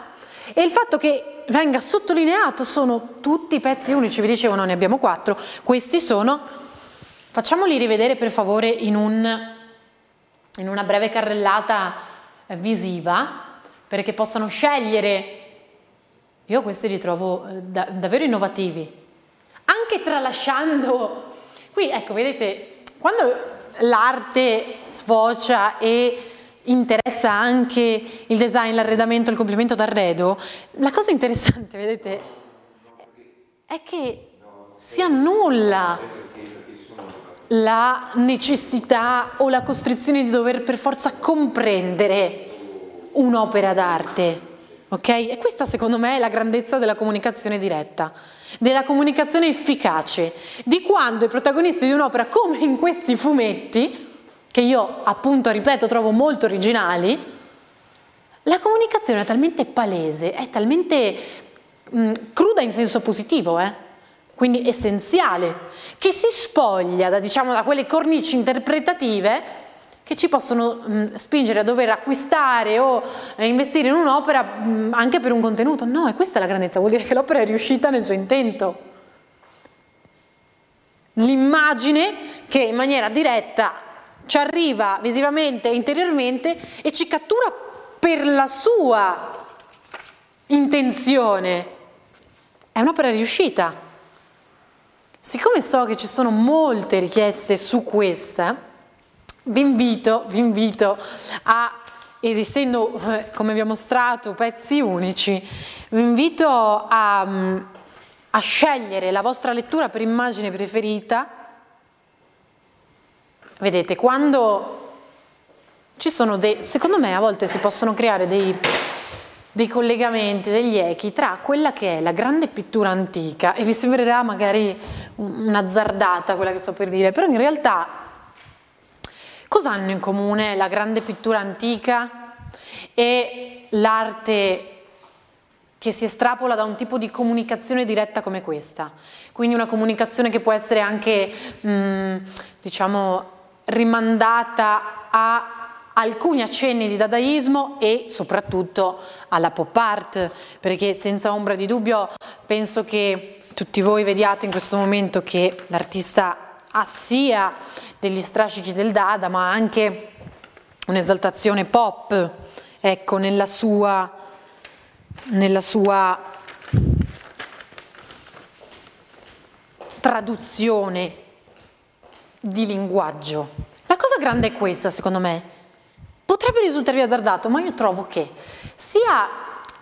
e il fatto che venga sottolineato sono tutti pezzi unici, vi dicevo ne abbiamo quattro, questi sono, facciamoli rivedere per favore in, un, in una breve carrellata eh, visiva perché possano scegliere, io questi li trovo eh, da, davvero innovativi, anche tralasciando, qui ecco vedete, quando l'arte sfocia e interessa anche il design, l'arredamento, il complemento d'arredo, la cosa interessante, vedete, è che si annulla la necessità o la costrizione di dover per forza comprendere un'opera d'arte. Ok? E questa secondo me è la grandezza della comunicazione diretta, della comunicazione efficace, di quando i protagonisti di un'opera, come in questi fumetti, che io appunto, ripeto, trovo molto originali, la comunicazione è talmente palese, è talmente mh, cruda in senso positivo, eh? quindi essenziale, che si spoglia da, diciamo, da quelle cornici interpretative che ci possono mh, spingere a dover acquistare o eh, investire in un'opera anche per un contenuto. No, e questa è la grandezza, vuol dire che l'opera è riuscita nel suo intento. L'immagine che in maniera diretta ci arriva visivamente e interiormente e ci cattura per la sua intenzione. È un'opera riuscita. Siccome so che ci sono molte richieste su questa, vi invito, vi invito a, ed essendo, eh, come vi ho mostrato, pezzi unici, vi invito a, a scegliere la vostra lettura per immagine preferita Vedete, quando ci sono dei, secondo me a volte si possono creare dei, dei collegamenti, degli echi tra quella che è la grande pittura antica, e vi sembrerà magari un'azzardata quella che sto per dire, però in realtà cosa hanno in comune la grande pittura antica e l'arte che si estrapola da un tipo di comunicazione diretta come questa? Quindi una comunicazione che può essere anche, mh, diciamo, rimandata a alcuni accenni di dadaismo e soprattutto alla pop art, perché senza ombra di dubbio penso che tutti voi vediate in questo momento che l'artista ha sia degli strascichi del dada ma anche un'esaltazione pop, ecco, nella sua, nella sua traduzione di linguaggio. La cosa grande è questa, secondo me. Potrebbe risultarvi azzardato, ma io trovo che sia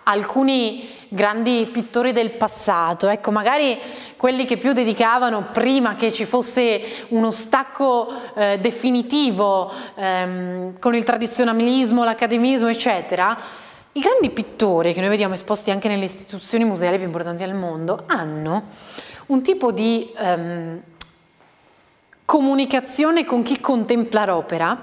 alcuni grandi pittori del passato, ecco, magari quelli che più dedicavano prima che ci fosse uno stacco eh, definitivo ehm, con il tradizionalismo, l'academismo, eccetera, i grandi pittori che noi vediamo esposti anche nelle istituzioni museali più importanti al mondo hanno un tipo di ehm, comunicazione con chi contempla l'opera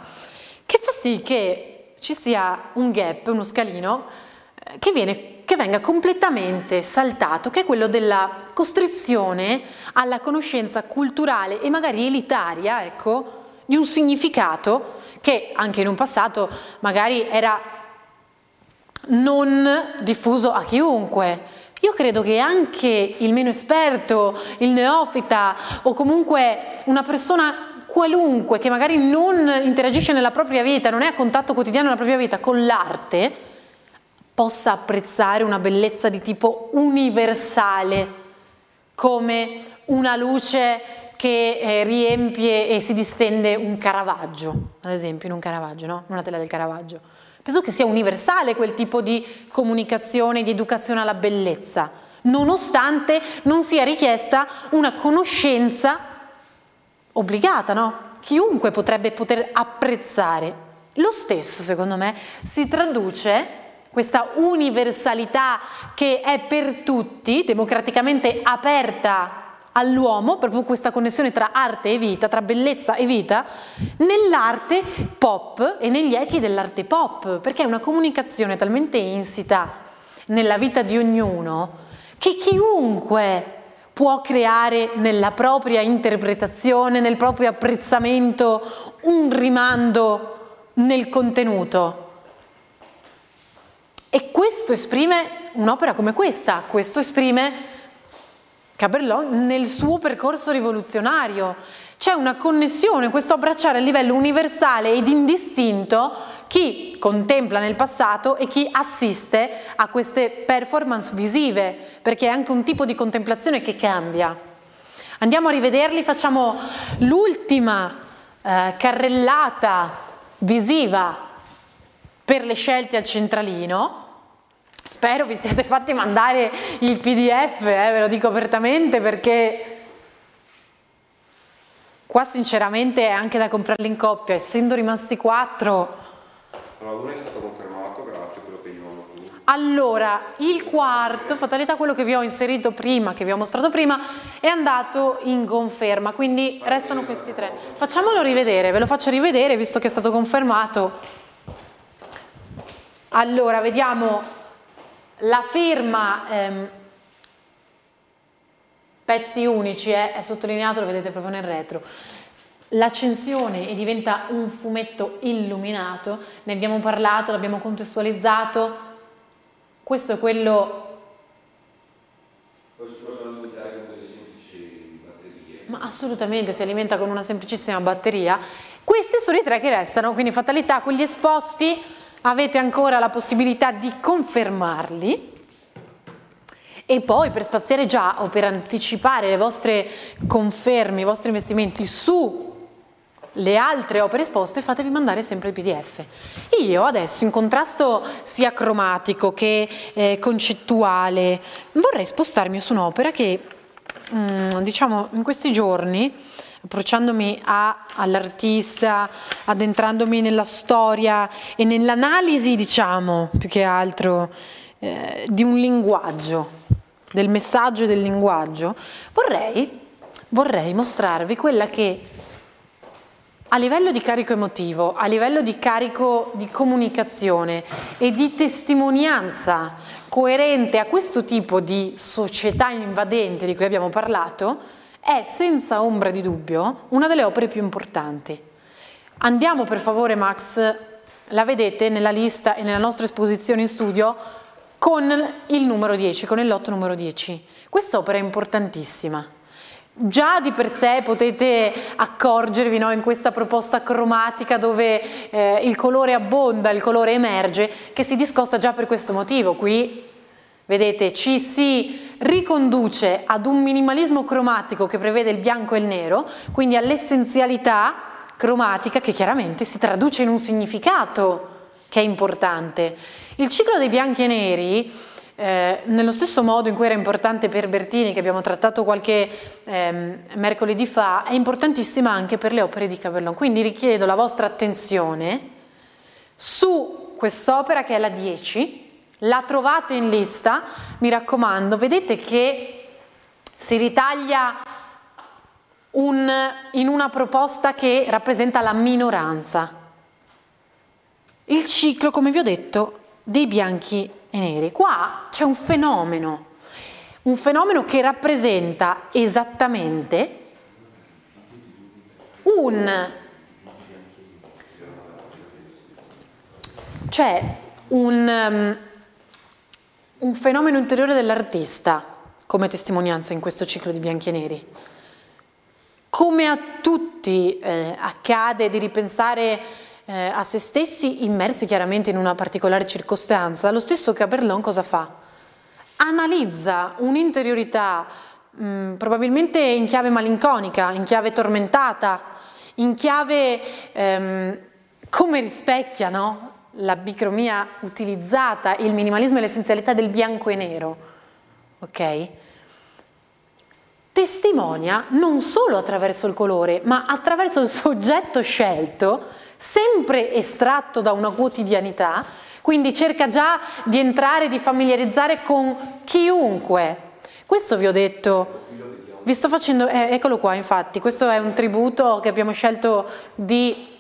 che fa sì che ci sia un gap, uno scalino eh, che, viene, che venga completamente saltato, che è quello della costrizione alla conoscenza culturale e magari elitaria, ecco, di un significato che anche in un passato magari era non diffuso a chiunque, io credo che anche il meno esperto, il neofita o comunque una persona qualunque che magari non interagisce nella propria vita, non è a contatto quotidiano nella propria vita con l'arte, possa apprezzare una bellezza di tipo universale, come una luce che eh, riempie e si distende un Caravaggio, ad esempio in un Caravaggio, no? Una tela del Caravaggio. Penso che sia universale quel tipo di comunicazione, di educazione alla bellezza, nonostante non sia richiesta una conoscenza obbligata, no? Chiunque potrebbe poter apprezzare. Lo stesso, secondo me, si traduce questa universalità che è per tutti, democraticamente aperta all'uomo, proprio questa connessione tra arte e vita, tra bellezza e vita, nell'arte pop e negli echi dell'arte pop, perché è una comunicazione talmente insita nella vita di ognuno che chiunque può creare nella propria interpretazione, nel proprio apprezzamento, un rimando nel contenuto. E questo esprime un'opera come questa, questo esprime Caberlon nel suo percorso rivoluzionario. C'è una connessione, questo abbracciare a livello universale ed indistinto chi contempla nel passato e chi assiste a queste performance visive, perché è anche un tipo di contemplazione che cambia. Andiamo a rivederli, facciamo l'ultima eh, carrellata visiva per le scelte al centralino. Spero vi siate fatti mandare il pdf, eh, ve lo dico apertamente perché qua sinceramente è anche da comprarli in coppia, essendo rimasti quattro. No, uno è stato confermato, grazie, quello che io ho tu. Allora, il quarto, fatalità quello che vi ho inserito prima, che vi ho mostrato prima, è andato in conferma, quindi restano questi tre. Facciamolo rivedere, ve lo faccio rivedere visto che è stato confermato. Allora, vediamo la firma ehm, pezzi unici eh, è sottolineato, lo vedete proprio nel retro. L'accensione e diventa un fumetto illuminato, ne abbiamo parlato, l'abbiamo contestualizzato. Questo è quello Poi si possono alimentare con delle semplici batterie. Ma assolutamente, si alimenta con una semplicissima batteria. Questi sono i tre che restano, quindi fatalità, quelli esposti avete ancora la possibilità di confermarli e poi per spaziare già o per anticipare le vostre conferme, i vostri investimenti su le altre opere esposte fatevi mandare sempre il pdf. Io adesso in contrasto sia cromatico che eh, concettuale vorrei spostarmi su un'opera che mm, diciamo in questi giorni approcciandomi all'artista, addentrandomi nella storia e nell'analisi, diciamo, più che altro, eh, di un linguaggio, del messaggio del linguaggio, vorrei, vorrei mostrarvi quella che a livello di carico emotivo, a livello di carico di comunicazione e di testimonianza coerente a questo tipo di società invadente di cui abbiamo parlato, è senza ombra di dubbio una delle opere più importanti. Andiamo per favore Max, la vedete nella lista e nella nostra esposizione in studio con il numero 10, con il lotto numero 10. Quest'opera è importantissima. Già di per sé potete accorgervi no, in questa proposta cromatica dove eh, il colore abbonda, il colore emerge, che si discosta già per questo motivo. Qui Vedete, ci si riconduce ad un minimalismo cromatico che prevede il bianco e il nero, quindi all'essenzialità cromatica che chiaramente si traduce in un significato che è importante. Il ciclo dei bianchi e neri, eh, nello stesso modo in cui era importante per Bertini, che abbiamo trattato qualche eh, mercoledì fa, è importantissima anche per le opere di Cabellon. Quindi richiedo la vostra attenzione su quest'opera che è la 10, la trovate in lista, mi raccomando, vedete che si ritaglia un, in una proposta che rappresenta la minoranza. Il ciclo, come vi ho detto, dei bianchi e neri. Qua c'è un fenomeno, un fenomeno che rappresenta esattamente un, cioè un, um, un fenomeno interiore dell'artista come testimonianza in questo ciclo di bianchi e neri. Come a tutti eh, accade di ripensare eh, a se stessi immersi chiaramente in una particolare circostanza, lo stesso Caberlon cosa fa? Analizza un'interiorità mm, probabilmente in chiave malinconica, in chiave tormentata, in chiave ehm, come rispecchia no? La bicromia utilizzata, il minimalismo e l'essenzialità del bianco e nero, ok? Testimonia non solo attraverso il colore, ma attraverso il soggetto scelto, sempre estratto da una quotidianità, quindi cerca già di entrare, di familiarizzare con chiunque. Questo vi ho detto. Vi sto facendo, eh, eccolo qua infatti, questo è un tributo che abbiamo scelto di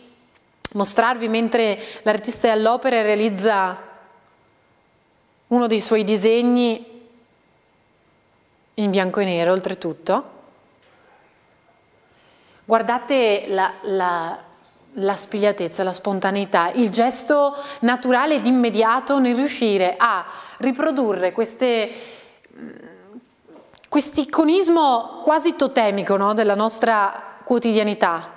mostrarvi mentre l'artista è all'opera e realizza uno dei suoi disegni in bianco e nero oltretutto. Guardate la, la, la spigliatezza, la spontaneità, il gesto naturale ed immediato nel riuscire a riprodurre queste iconismo quasi totemico no, della nostra quotidianità,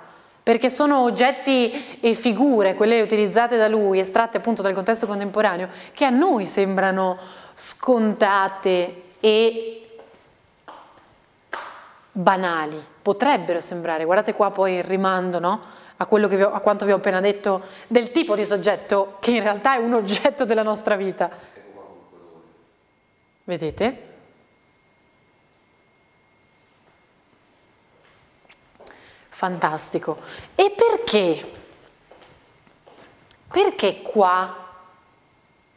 perché sono oggetti e figure, quelle utilizzate da lui, estratte appunto dal contesto contemporaneo, che a noi sembrano scontate e banali, potrebbero sembrare, guardate qua poi il rimando no? a, vi ho, a quanto vi ho appena detto del tipo di soggetto che in realtà è un oggetto della nostra vita. Vedete? Fantastico. E perché? Perché qua?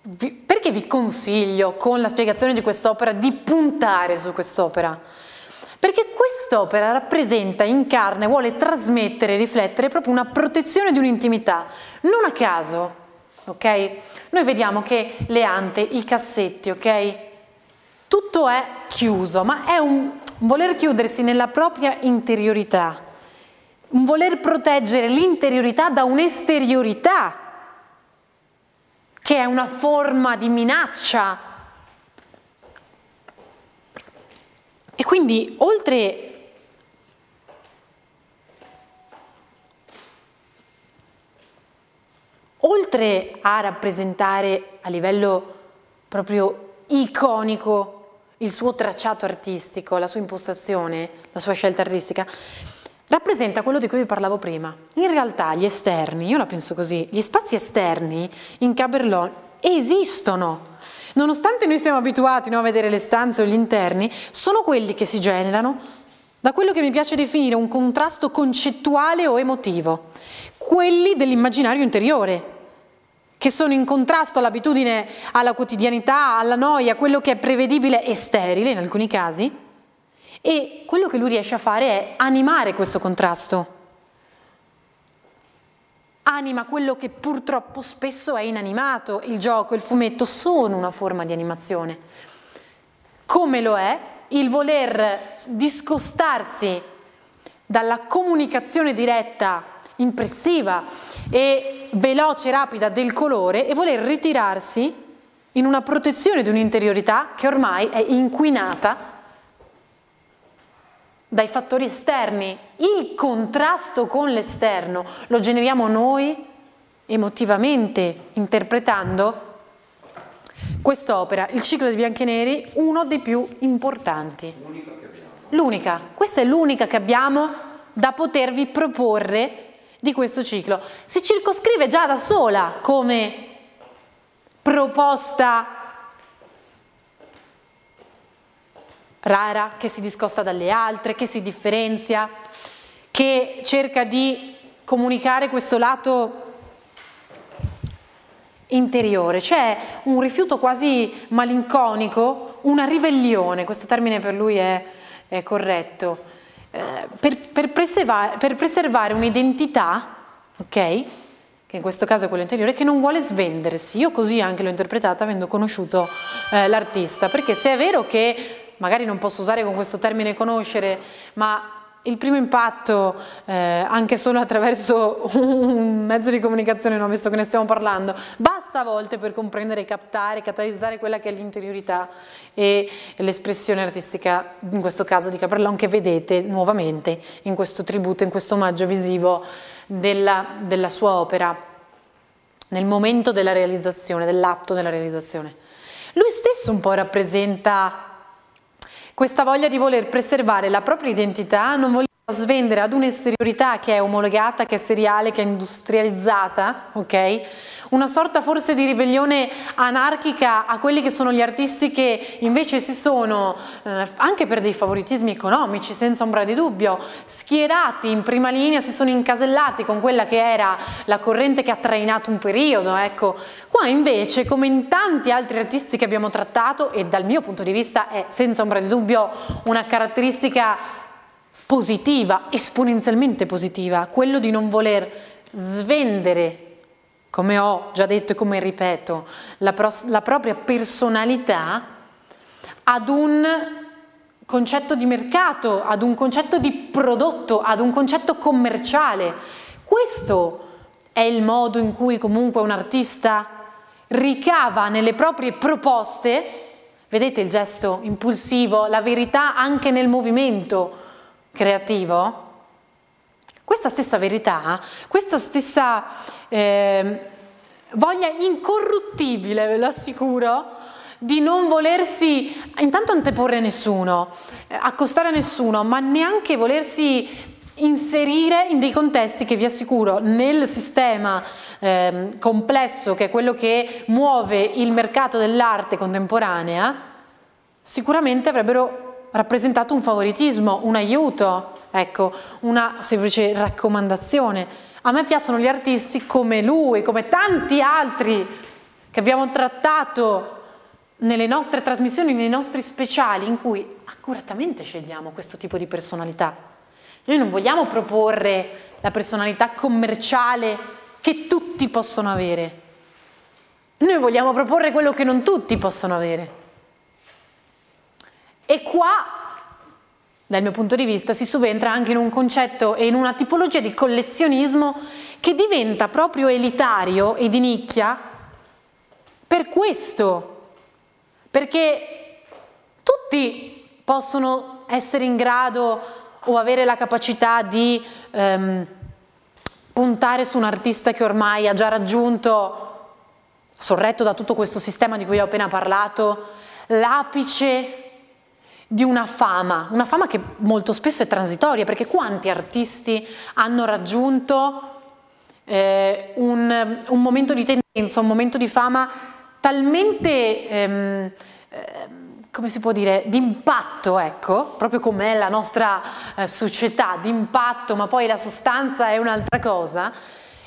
Vi, perché vi consiglio con la spiegazione di quest'opera di puntare su quest'opera? Perché quest'opera rappresenta, incarna e vuole trasmettere, riflettere proprio una protezione di un'intimità. Non a caso, ok? Noi vediamo che le ante, i cassetti, ok? Tutto è chiuso, ma è un voler chiudersi nella propria interiorità un voler proteggere l'interiorità da un'esteriorità che è una forma di minaccia. E quindi oltre oltre a rappresentare a livello proprio iconico il suo tracciato artistico, la sua impostazione, la sua scelta artistica, rappresenta quello di cui vi parlavo prima. In realtà gli esterni, io la penso così, gli spazi esterni in Caberlon esistono. Nonostante noi siamo abituati no, a vedere le stanze o gli interni, sono quelli che si generano da quello che mi piace definire un contrasto concettuale o emotivo, quelli dell'immaginario interiore, che sono in contrasto all'abitudine, alla quotidianità, alla noia, quello che è prevedibile e sterile in alcuni casi, e quello che lui riesce a fare è animare questo contrasto. Anima quello che purtroppo spesso è inanimato, il gioco, il fumetto sono una forma di animazione. Come lo è il voler discostarsi dalla comunicazione diretta, impressiva e veloce rapida del colore e voler ritirarsi in una protezione di un'interiorità che ormai è inquinata dai fattori esterni. Il contrasto con l'esterno lo generiamo noi emotivamente, interpretando quest'opera, il ciclo dei bianchi e neri, uno dei più importanti. L'unica questa è l'unica che abbiamo da potervi proporre di questo ciclo. Si circoscrive già da sola come proposta rara, che si discosta dalle altre, che si differenzia, che cerca di comunicare questo lato interiore, c'è un rifiuto quasi malinconico, una ribellione, questo termine per lui è, è corretto, eh, per, per, preservare, per preservare un'identità, ok? che in questo caso è quello interiore, che non vuole svendersi. Io così anche l'ho interpretata avendo conosciuto eh, l'artista, perché se è vero che magari non posso usare con questo termine conoscere, ma il primo impatto, eh, anche solo attraverso un mezzo di comunicazione, non visto che ne stiamo parlando, basta a volte per comprendere, captare, catalizzare quella che è l'interiorità e l'espressione artistica, in questo caso di Caprellon, che vedete nuovamente in questo tributo, in questo omaggio visivo della, della sua opera, nel momento della realizzazione, dell'atto della realizzazione. Lui stesso un po' rappresenta questa voglia di voler preservare la propria identità, non voler svendere ad un'esteriorità che è omologata, che è seriale, che è industrializzata, ok? Una sorta forse di ribellione anarchica a quelli che sono gli artisti che invece si sono, eh, anche per dei favoritismi economici, senza ombra di dubbio, schierati in prima linea, si sono incasellati con quella che era la corrente che ha trainato un periodo, ecco. Qua invece, come in tanti altri artisti che abbiamo trattato, e dal mio punto di vista è senza ombra di dubbio una caratteristica positiva, esponenzialmente positiva, quello di non voler svendere, come ho già detto e come ripeto, la, la propria personalità ad un concetto di mercato, ad un concetto di prodotto, ad un concetto commerciale. Questo è il modo in cui comunque un artista ricava nelle proprie proposte, vedete il gesto impulsivo, la verità anche nel movimento creativo? Questa stessa verità, questa stessa eh, voglia incorruttibile, ve lo assicuro, di non volersi intanto anteporre a nessuno, eh, accostare a nessuno, ma neanche volersi inserire in dei contesti che vi assicuro nel sistema eh, complesso che è quello che muove il mercato dell'arte contemporanea, sicuramente avrebbero rappresentato un favoritismo, un aiuto, ecco, una semplice raccomandazione. A me piacciono gli artisti come lui, come tanti altri che abbiamo trattato nelle nostre trasmissioni, nei nostri speciali, in cui accuratamente scegliamo questo tipo di personalità. Noi non vogliamo proporre la personalità commerciale che tutti possono avere. Noi vogliamo proporre quello che non tutti possono avere. E qua, dal mio punto di vista, si subentra anche in un concetto e in una tipologia di collezionismo che diventa proprio elitario e di nicchia per questo. Perché tutti possono essere in grado o avere la capacità di ehm, puntare su un artista che ormai ha già raggiunto, sorretto da tutto questo sistema di cui ho appena parlato, l'apice di una fama, una fama che molto spesso è transitoria, perché quanti artisti hanno raggiunto eh, un, un momento di tendenza, un momento di fama talmente, ehm, ehm, come si può dire, d'impatto, ecco, proprio com'è la nostra eh, società, d'impatto, ma poi la sostanza è un'altra cosa,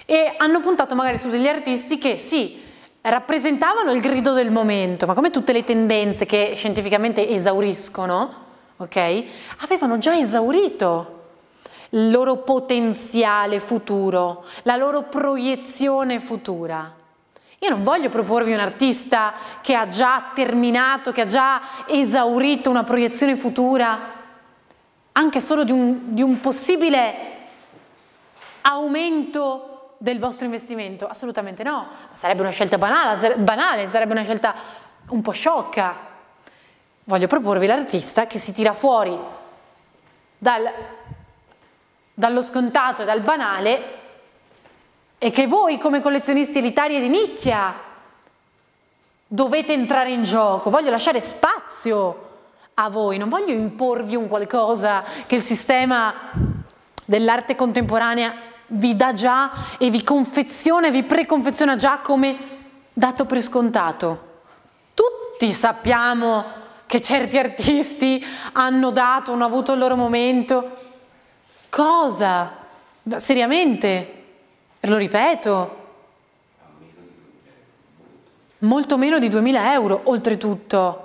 e hanno puntato magari su degli artisti che sì, rappresentavano il grido del momento, ma come tutte le tendenze che scientificamente esauriscono, ok? Avevano già esaurito il loro potenziale futuro, la loro proiezione futura. Io non voglio proporvi un artista che ha già terminato, che ha già esaurito una proiezione futura, anche solo di un, di un possibile aumento del vostro investimento? Assolutamente no, sarebbe una scelta banale, banale, sarebbe una scelta un po' sciocca. Voglio proporvi l'artista che si tira fuori dal, dallo scontato e dal banale e che voi come collezionisti elitari e di nicchia dovete entrare in gioco, voglio lasciare spazio a voi, non voglio imporvi un qualcosa che il sistema dell'arte contemporanea vi dà già e vi confeziona e vi preconfeziona già come dato per scontato. Tutti sappiamo che certi artisti hanno dato, hanno avuto il loro momento. Cosa? Seriamente? Lo ripeto, molto meno di 2000 euro, oltretutto.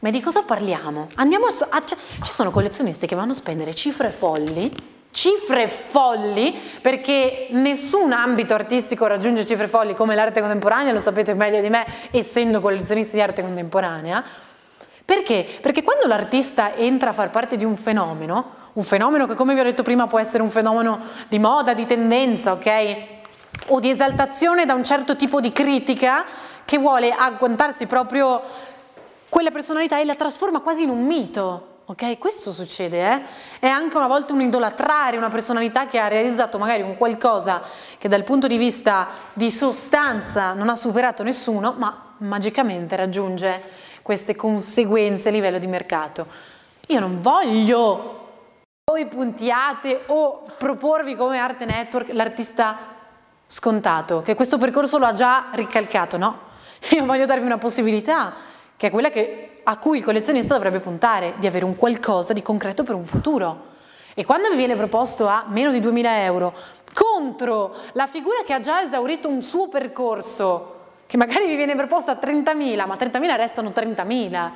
Ma di cosa parliamo? Andiamo a, cioè, ci sono collezionisti che vanno a spendere cifre folli, cifre folli, perché nessun ambito artistico raggiunge cifre folli come l'arte contemporanea, lo sapete meglio di me, essendo collezionisti di arte contemporanea. Perché? Perché quando l'artista entra a far parte di un fenomeno, un fenomeno che come vi ho detto prima può essere un fenomeno di moda, di tendenza, ok? O di esaltazione da un certo tipo di critica che vuole agguantarsi proprio quella personalità e la trasforma quasi in un mito. Ok, questo succede, eh? È anche una volta un idolatrare una personalità che ha realizzato magari un qualcosa che dal punto di vista di sostanza non ha superato nessuno, ma magicamente raggiunge queste conseguenze a livello di mercato. Io non voglio voi puntiate o proporvi come Arte Network l'artista scontato, che questo percorso lo ha già ricalcato, no? Io voglio darvi una possibilità, che è quella che, a cui il collezionista dovrebbe puntare, di avere un qualcosa di concreto per un futuro. E quando vi viene proposto a meno di 2000 euro contro la figura che ha già esaurito un suo percorso, che magari vi viene proposta a 30.000, ma 30.000 restano 30.000,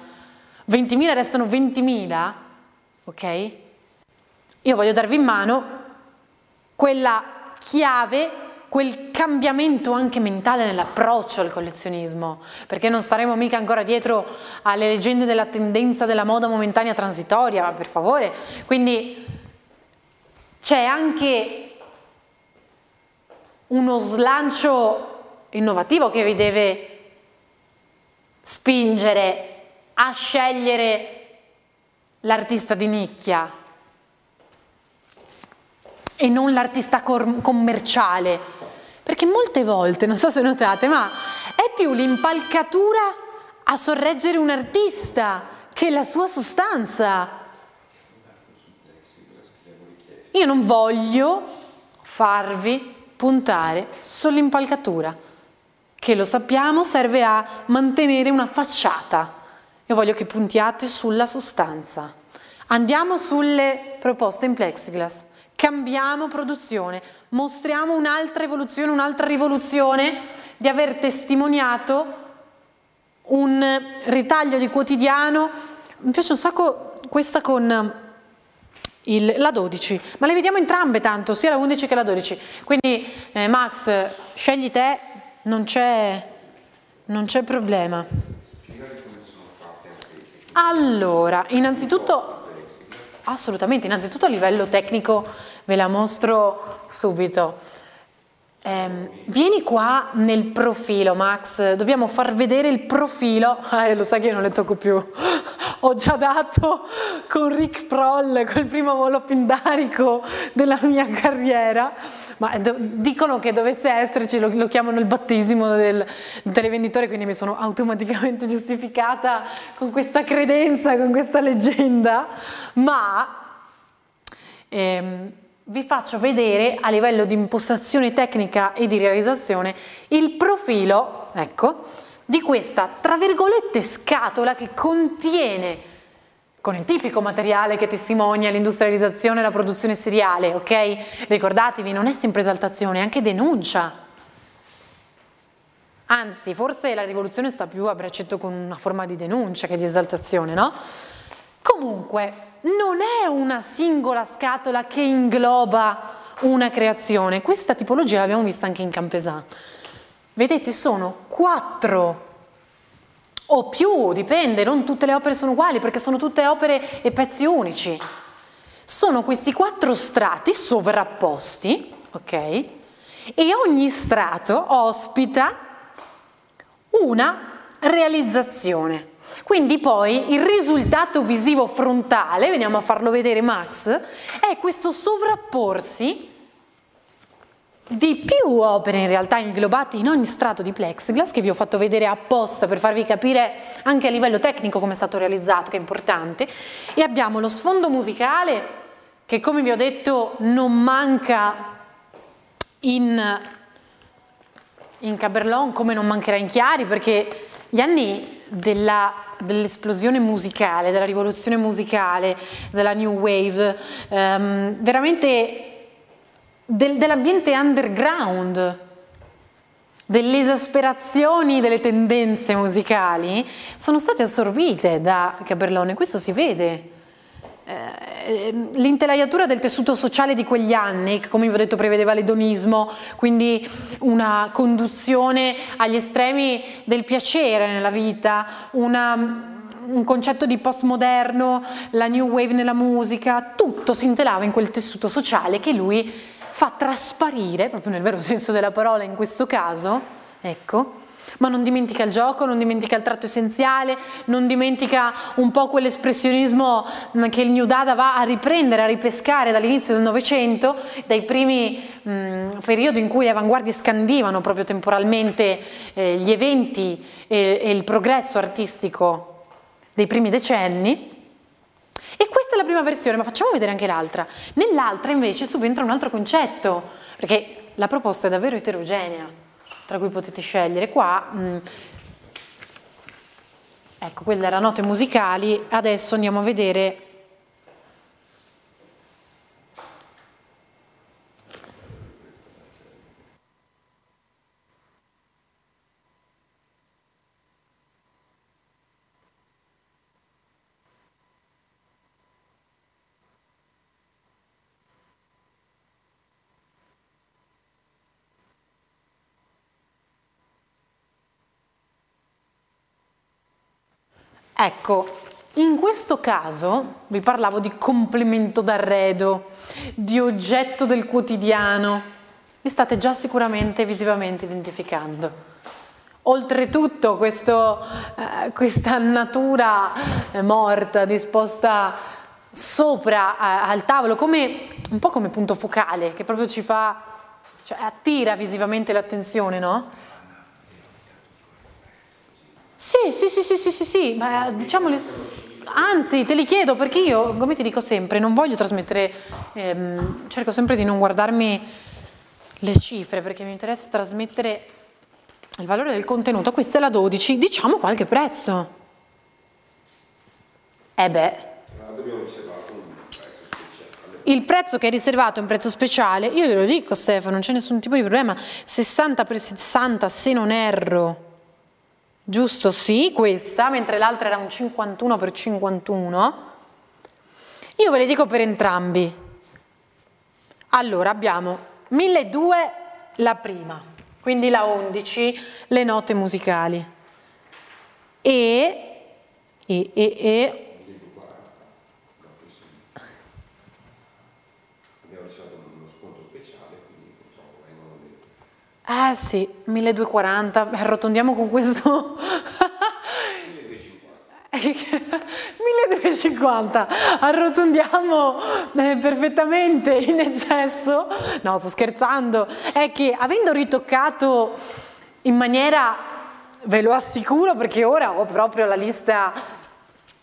20.000 restano 20.000, ok? io voglio darvi in mano quella chiave quel cambiamento anche mentale nell'approccio al collezionismo, perché non staremo mica ancora dietro alle leggende della tendenza della moda momentanea transitoria, ma per favore. Quindi c'è anche uno slancio innovativo che vi deve spingere a scegliere l'artista di nicchia e non l'artista commerciale perché molte volte, non so se notate, ma è più l'impalcatura a sorreggere un artista che la sua sostanza. Io non voglio farvi puntare sull'impalcatura, che lo sappiamo serve a mantenere una facciata. Io voglio che puntiate sulla sostanza. Andiamo sulle proposte in plexiglass cambiamo produzione, mostriamo un'altra evoluzione, un'altra rivoluzione di aver testimoniato un ritaglio di quotidiano. Mi piace un sacco questa con il, la 12, ma le vediamo entrambe tanto, sia la 11 che la 12. Quindi eh, Max, scegli te, non c'è problema. Allora, innanzitutto Assolutamente, innanzitutto a livello tecnico ve la mostro subito. Eh, vieni qua nel profilo Max, dobbiamo far vedere il profilo, eh, lo sai che io non le tocco più, ho già dato con Rick Proll, col primo volo pindarico della mia carriera, ma do, dicono che dovesse esserci, lo, lo chiamano il battesimo del, del televenditore, quindi mi sono automaticamente giustificata con questa credenza, con questa leggenda, ma ehm, vi faccio vedere a livello di impostazione tecnica e di realizzazione il profilo, ecco, di questa, tra virgolette, scatola che contiene con il tipico materiale che testimonia l'industrializzazione e la produzione seriale, ok? Ricordatevi, non è sempre esaltazione, è anche denuncia. Anzi, forse la rivoluzione sta più a braccetto con una forma di denuncia che di esaltazione, no? Comunque, non è una singola scatola che ingloba una creazione. Questa tipologia l'abbiamo vista anche in Campesan. Vedete, sono quattro o più, dipende, non tutte le opere sono uguali perché sono tutte opere e pezzi unici. Sono questi quattro strati sovrapposti, ok? E ogni strato ospita una realizzazione. Quindi poi il risultato visivo frontale, veniamo a farlo vedere Max, è questo sovrapporsi di più opere in realtà inglobate in ogni strato di plexiglass che vi ho fatto vedere apposta per farvi capire anche a livello tecnico come è stato realizzato, che è importante, e abbiamo lo sfondo musicale che come vi ho detto non manca in, in Caberlon come non mancherà in Chiari perché gli anni dell'esplosione musicale, della rivoluzione musicale, della new wave, ehm, veramente del, dell'ambiente underground, delle esasperazioni delle tendenze musicali sono state assorbite da Caberlone, questo si vede. Eh, l'intelaiatura del tessuto sociale di quegli anni, che come vi ho detto prevedeva l'edonismo, quindi una conduzione agli estremi del piacere nella vita, una, un concetto di postmoderno, la new wave nella musica, tutto si intelava in quel tessuto sociale che lui fa trasparire, proprio nel vero senso della parola in questo caso, ecco, ma non dimentica il gioco, non dimentica il tratto essenziale, non dimentica un po' quell'espressionismo che il New Dada va a riprendere, a ripescare dall'inizio del Novecento, dai primi mh, periodi in cui le avanguardie scandivano proprio temporalmente eh, gli eventi e, e il progresso artistico dei primi decenni, e questa è la prima versione, ma facciamo vedere anche l'altra. Nell'altra invece subentra un altro concetto, perché la proposta è davvero eterogenea, tra cui potete scegliere. Qua, mh, mm, ecco, quelle erano note musicali, adesso andiamo a vedere Ecco, in questo caso vi parlavo di complemento d'arredo, di oggetto del quotidiano. Vi state già sicuramente visivamente identificando. Oltretutto questo, eh, questa natura eh, morta disposta sopra eh, al tavolo, come, un po' come punto focale, che proprio ci fa, cioè attira visivamente l'attenzione, no? Sì, sì, sì, sì, sì, sì, sì, ma diciamoli, anzi te li chiedo perché io, come ti dico sempre, non voglio trasmettere, ehm, cerco sempre di non guardarmi le cifre perché mi interessa trasmettere il valore del contenuto. Questa è la 12, diciamo qualche prezzo. Eh beh. Il prezzo che è riservato è un prezzo speciale, io ve lo dico Stefano, non c'è nessun tipo di problema, 60 per 60 se non erro giusto? Sì, questa, mentre l'altra era un 51 per 51. Io ve le dico per entrambi. Allora, abbiamo 1200 la prima, quindi la 11, le note musicali. E, e, e, e Eh sì, 1240, arrotondiamo con questo... 1250, arrotondiamo eh, perfettamente in eccesso, no sto scherzando, è che avendo ritoccato in maniera, ve lo assicuro perché ora ho proprio la lista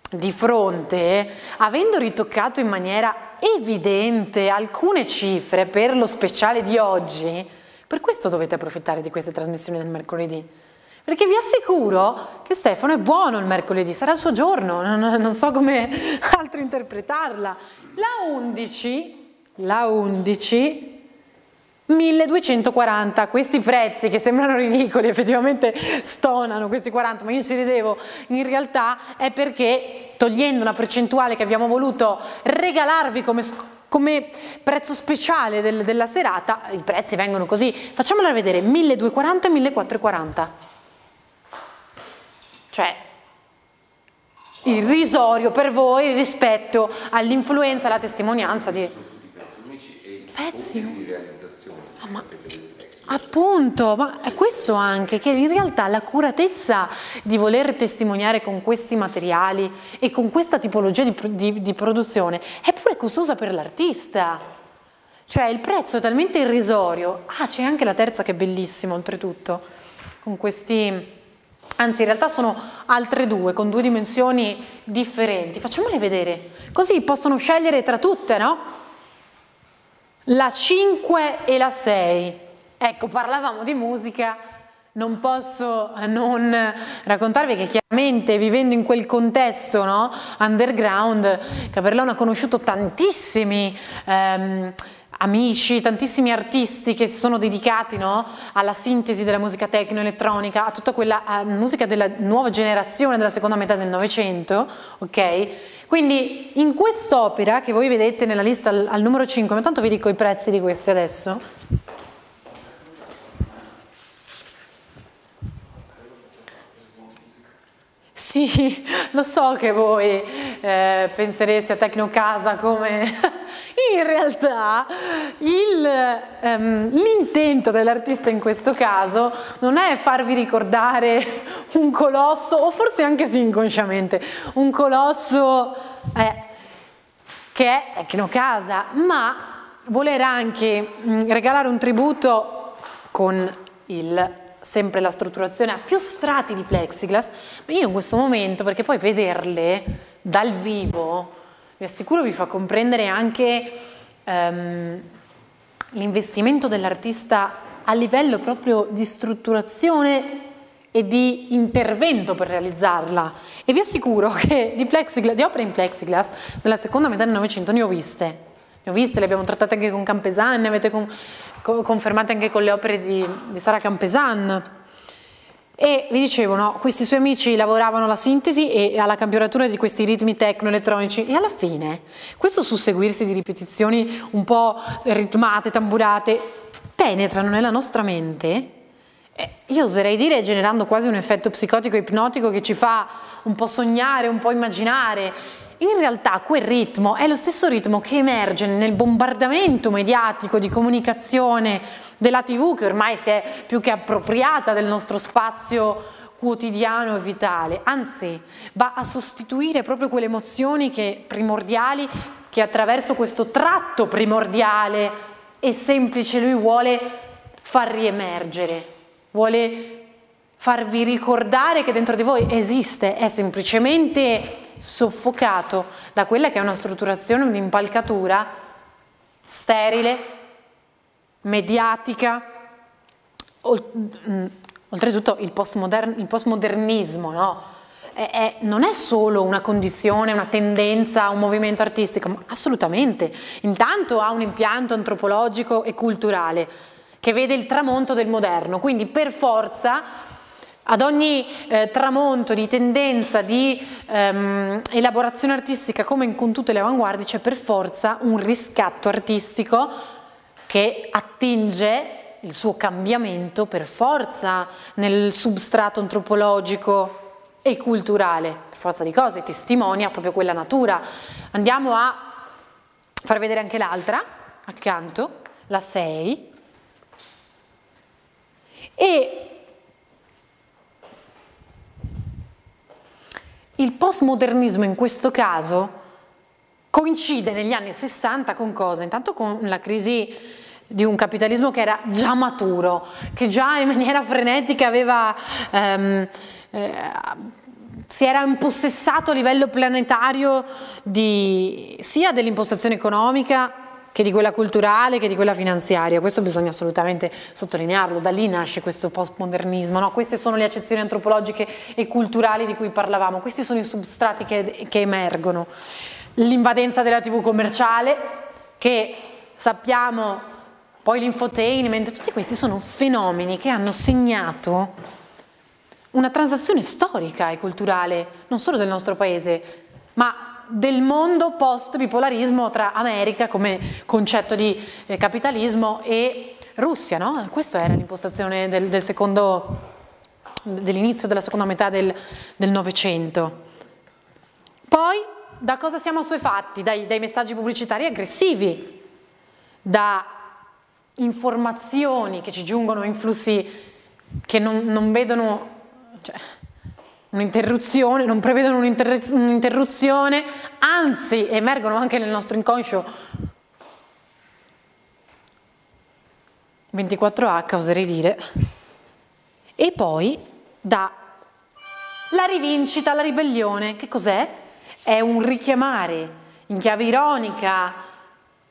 di fronte, avendo ritoccato in maniera evidente alcune cifre per lo speciale di oggi, per questo dovete approfittare di queste trasmissioni del mercoledì. Perché vi assicuro che Stefano è buono il mercoledì, sarà il suo giorno, non, non so come altro interpretarla. La 11, la 11, 1240, questi prezzi che sembrano ridicoli, effettivamente stonano questi 40, ma io ci ridevo, in realtà è perché togliendo una percentuale che abbiamo voluto regalarvi come come prezzo speciale del, della serata, i prezzi vengono così, facciamola vedere, 1240 e 1440. Cioè, irrisorio per voi rispetto all'influenza, alla testimonianza di... Pezzi di realizzazione. Ah, ma... Appunto, ma è questo anche, che in realtà l'accuratezza di voler testimoniare con questi materiali e con questa tipologia di, di, di produzione è pure costosa per l'artista. Cioè il prezzo è talmente irrisorio. Ah, c'è anche la terza che è bellissima oltretutto, con questi... Anzi, in realtà sono altre due, con due dimensioni differenti. Facciamole vedere, così possono scegliere tra tutte, no? La 5 e la 6. Ecco, parlavamo di musica, non posso non raccontarvi che chiaramente vivendo in quel contesto no, underground, Caperlone ha conosciuto tantissimi ehm, amici, tantissimi artisti che si sono dedicati no, alla sintesi della musica tecno-elettronica, a tutta quella a musica della nuova generazione della seconda metà del Novecento, ok? Quindi in quest'opera che voi vedete nella lista al, al numero 5, ma tanto vi dico i prezzi di questi adesso, Sì, lo so che voi eh, pensereste a Tecnocasa come... in realtà ehm, l'intento dell'artista in questo caso non è farvi ricordare un colosso, o forse anche sì inconsciamente, un colosso eh, che è Tecnocasa, ma voler anche mh, mm, regalare un tributo con il sempre la strutturazione a più strati di plexiglass, ma io in questo momento, perché poi vederle dal vivo, vi assicuro vi fa comprendere anche um, l'investimento dell'artista a livello proprio di strutturazione e di intervento per realizzarla. E vi assicuro che di, plexiglass, di opere in plexiglass della seconda metà del Novecento ne ho viste. Ne ho viste, le abbiamo trattate anche con Campesan, ne avete con, confermate anche con le opere di, di Sara Campesan. E vi dicevo, no, questi suoi amici lavoravano alla sintesi e alla campionatura di questi ritmi tecno-elettronici e alla fine questo susseguirsi di ripetizioni un po' ritmate, tamburate, penetrano nella nostra mente eh, io oserei dire generando quasi un effetto psicotico ipnotico che ci fa un po' sognare, un po' immaginare. In realtà quel ritmo è lo stesso ritmo che emerge nel bombardamento mediatico di comunicazione della TV che ormai si è più che appropriata del nostro spazio quotidiano e vitale, anzi va a sostituire proprio quelle emozioni che, primordiali che attraverso questo tratto primordiale e semplice lui vuole far riemergere, vuole farvi ricordare che dentro di voi esiste, è semplicemente soffocato da quella che è una strutturazione, un'impalcatura sterile, mediatica, mm, oltretutto il, postmodern, il postmodernismo, no? è, è, non è solo una condizione, una tendenza, un movimento artistico, ma assolutamente. Intanto ha un impianto antropologico e culturale che vede il tramonto del moderno, quindi per forza ad ogni eh, tramonto di tendenza di ehm, elaborazione artistica come in, con tutte le avanguardie c'è per forza un riscatto artistico che attinge il suo cambiamento per forza nel substrato antropologico e culturale, per forza di cose, testimonia proprio quella natura. Andiamo a far vedere anche l'altra, accanto, la 6. E il postmodernismo in questo caso coincide negli anni 60 con cosa? Intanto con la crisi di un capitalismo che era già maturo, che già in maniera frenetica aveva... Um, eh, si era impossessato a livello planetario di, sia dell'impostazione economica che di quella culturale che di quella finanziaria, questo bisogna assolutamente sottolinearlo, da lì nasce questo postmodernismo, no? queste sono le accezioni antropologiche e culturali di cui parlavamo, questi sono i substrati che, che emergono, l'invadenza della tv commerciale che sappiamo, poi l'infotainment, tutti questi sono fenomeni che hanno segnato una transazione storica e culturale, non solo del nostro paese, ma del mondo post-bipolarismo tra America come concetto di eh, capitalismo e Russia, no? Questa era l'impostazione del, del dell'inizio della seconda metà del Novecento. Poi, da cosa siamo assuefatti? Dai, dai messaggi pubblicitari aggressivi, da informazioni che ci giungono in flussi che non, non vedono cioè, un'interruzione, non prevedono un'interruzione, anzi emergono anche nel nostro inconscio 24H oserei dire, e poi da la rivincita, la ribellione, che cos'è? È un richiamare in chiave ironica,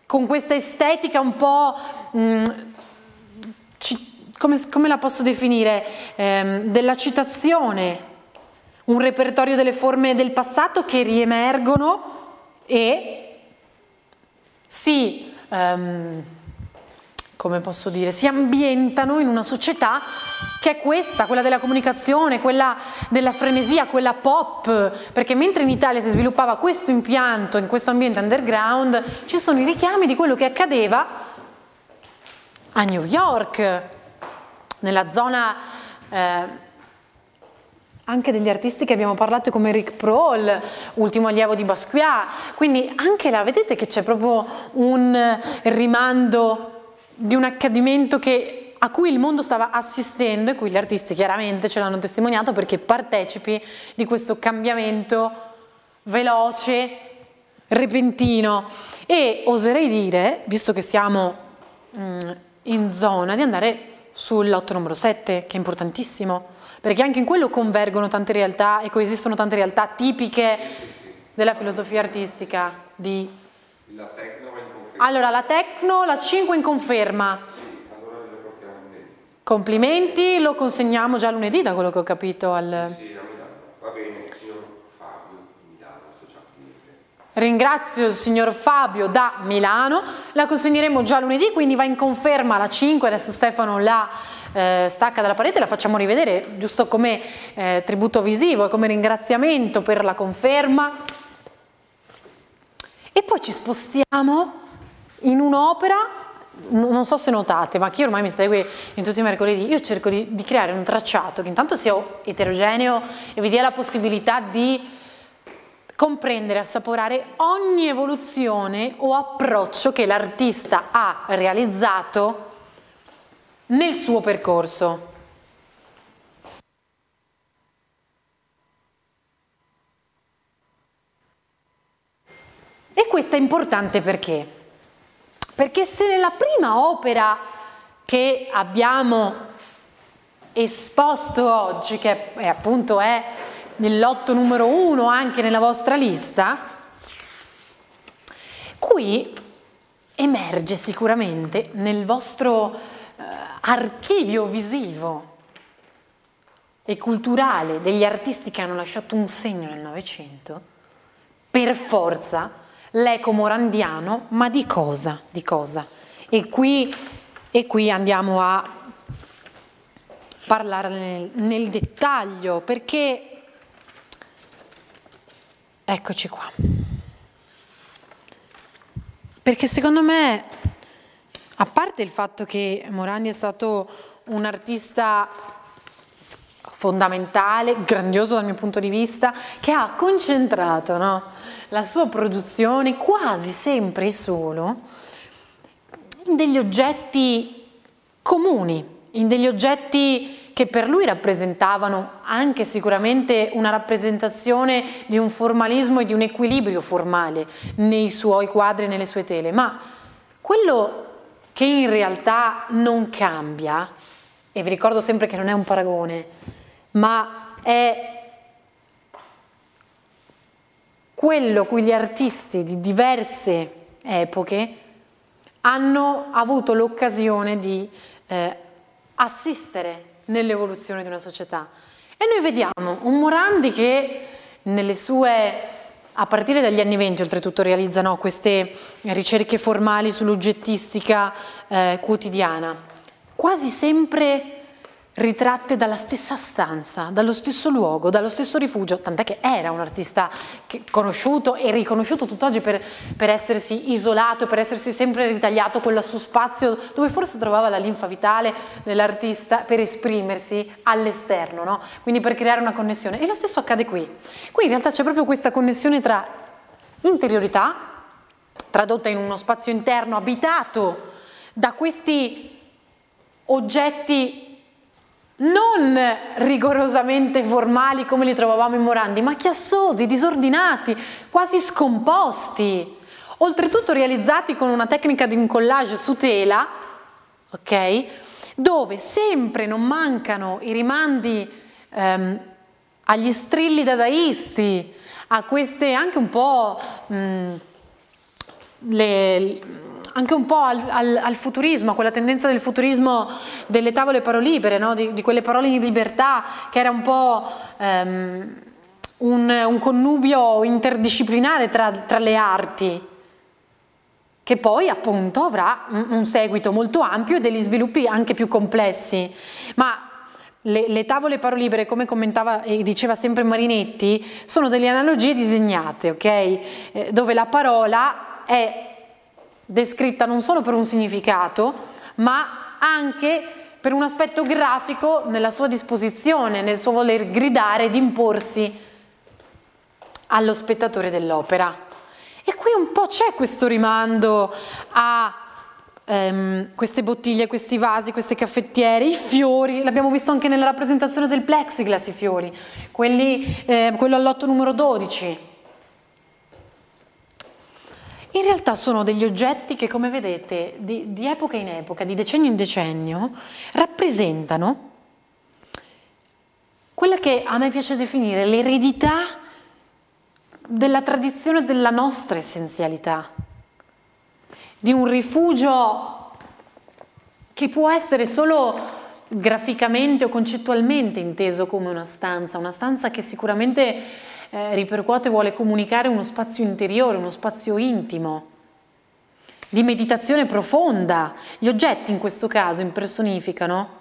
con questa estetica un po' mh, mm, come, come la posso definire? Eh, della citazione, un repertorio delle forme del passato che riemergono e si, um, come posso dire, si ambientano in una società che è questa, quella della comunicazione, quella della frenesia, quella pop, perché mentre in Italia si sviluppava questo impianto, in questo ambiente underground, ci sono i richiami di quello che accadeva a New York, nella zona eh, anche degli artisti che abbiamo parlato come Rick Prohl, ultimo allievo di Basquiat, quindi anche là vedete che c'è proprio un rimando di un accadimento che, a cui il mondo stava assistendo e cui gli artisti chiaramente ce l'hanno testimoniato perché partecipi di questo cambiamento veloce, repentino. E oserei dire, visto che siamo mh, mm, in zona, di andare sull'otto numero 7, che è importantissimo, perché anche in quello convergono tante realtà e coesistono tante realtà tipiche della filosofia artistica. Di... La tecno in conferma. Allora, la tecno, la 5 in conferma. Sì, allora lo. Complimenti, lo consegniamo già lunedì da quello che ho capito al... Sì, va bene, signor Fabio Milano, Ringrazio il signor Fabio da Milano, la consegneremo già lunedì, quindi va in conferma la 5, adesso Stefano la eh, stacca dalla parete, la facciamo rivedere giusto come eh, tributo visivo e come ringraziamento per la conferma. E poi ci spostiamo in un'opera non so se notate, ma chi ormai mi segue in tutti i mercoledì, io cerco di, di creare un tracciato che intanto sia eterogeneo e vi dia la possibilità di comprendere, assaporare ogni evoluzione o approccio che l'artista ha realizzato nel suo percorso. E questo è importante perché? Perché se nella prima opera che abbiamo esposto oggi, che è, appunto è il lotto numero uno anche nella vostra lista, qui emerge sicuramente nel vostro archivio visivo e culturale degli artisti che hanno lasciato un segno nel Novecento, per forza l'eco morandiano, ma di cosa? Di cosa? E qui, e qui andiamo a parlare nel, nel dettaglio, perché eccoci qua. Perché secondo me, a parte il fatto che Morandi è stato un artista fondamentale, grandioso dal mio punto di vista, che ha concentrato no? la sua produzione quasi sempre e solo in degli oggetti comuni, in degli oggetti che per lui rappresentavano anche sicuramente una rappresentazione di un formalismo e di un equilibrio formale nei suoi quadri e nelle sue tele, ma quello che in realtà non cambia, e vi ricordo sempre che non è un paragone, ma è quello cui gli artisti di diverse epoche hanno avuto l'occasione di eh, assistere nell'evoluzione di una società. E noi vediamo un Morandi che nelle sue, a partire dagli anni venti oltretutto realizzano queste ricerche formali sull'oggettistica eh, quotidiana, quasi sempre ritratte dalla stessa stanza, dallo stesso luogo, dallo stesso rifugio, tant'è che era un artista conosciuto e riconosciuto tutt'oggi per, per, essersi isolato, per essersi sempre ritagliato quel suo spazio dove forse trovava la linfa vitale dell'artista per esprimersi all'esterno, no? quindi per creare una connessione. E lo stesso accade qui. Qui in realtà c'è proprio questa connessione tra interiorità, tradotta in uno spazio interno abitato da questi oggetti non rigorosamente formali come li trovavamo in Morandi, ma chiassosi, disordinati, quasi scomposti, oltretutto realizzati con una tecnica di incollage su tela, ok? Dove sempre non mancano i rimandi ehm, agli strilli dadaisti, a queste anche un po' mh, mm, le, anche un po' al, al, al, futurismo, a quella tendenza del futurismo delle tavole parolibere, no? di, di, quelle parole in libertà, che era un po' um, un, un, connubio interdisciplinare tra, tra, le arti, che poi appunto avrà un, un seguito molto ampio e degli sviluppi anche più complessi. Ma le, le, tavole parolibere, come commentava e diceva sempre Marinetti, sono delle analogie disegnate, ok? Eh, dove la parola è descritta non solo per un significato, ma anche per un aspetto grafico nella sua disposizione, nel suo voler gridare ed imporsi allo spettatore dell'opera. E qui un po' c'è questo rimando a ehm, queste bottiglie, questi vasi, queste caffettiere, i fiori, l'abbiamo visto anche nella rappresentazione del plexiglass i fiori, quelli, eh, quello all'otto numero 12 in realtà sono degli oggetti che, come vedete, di, di epoca in epoca, di decennio in decennio, rappresentano quella che a me piace definire l'eredità della tradizione della nostra essenzialità, di un rifugio che può essere solo graficamente o concettualmente inteso come una stanza, una stanza che sicuramente eh, ripercuote vuole comunicare uno spazio interiore, uno spazio intimo, di meditazione profonda. Gli oggetti in questo caso impersonificano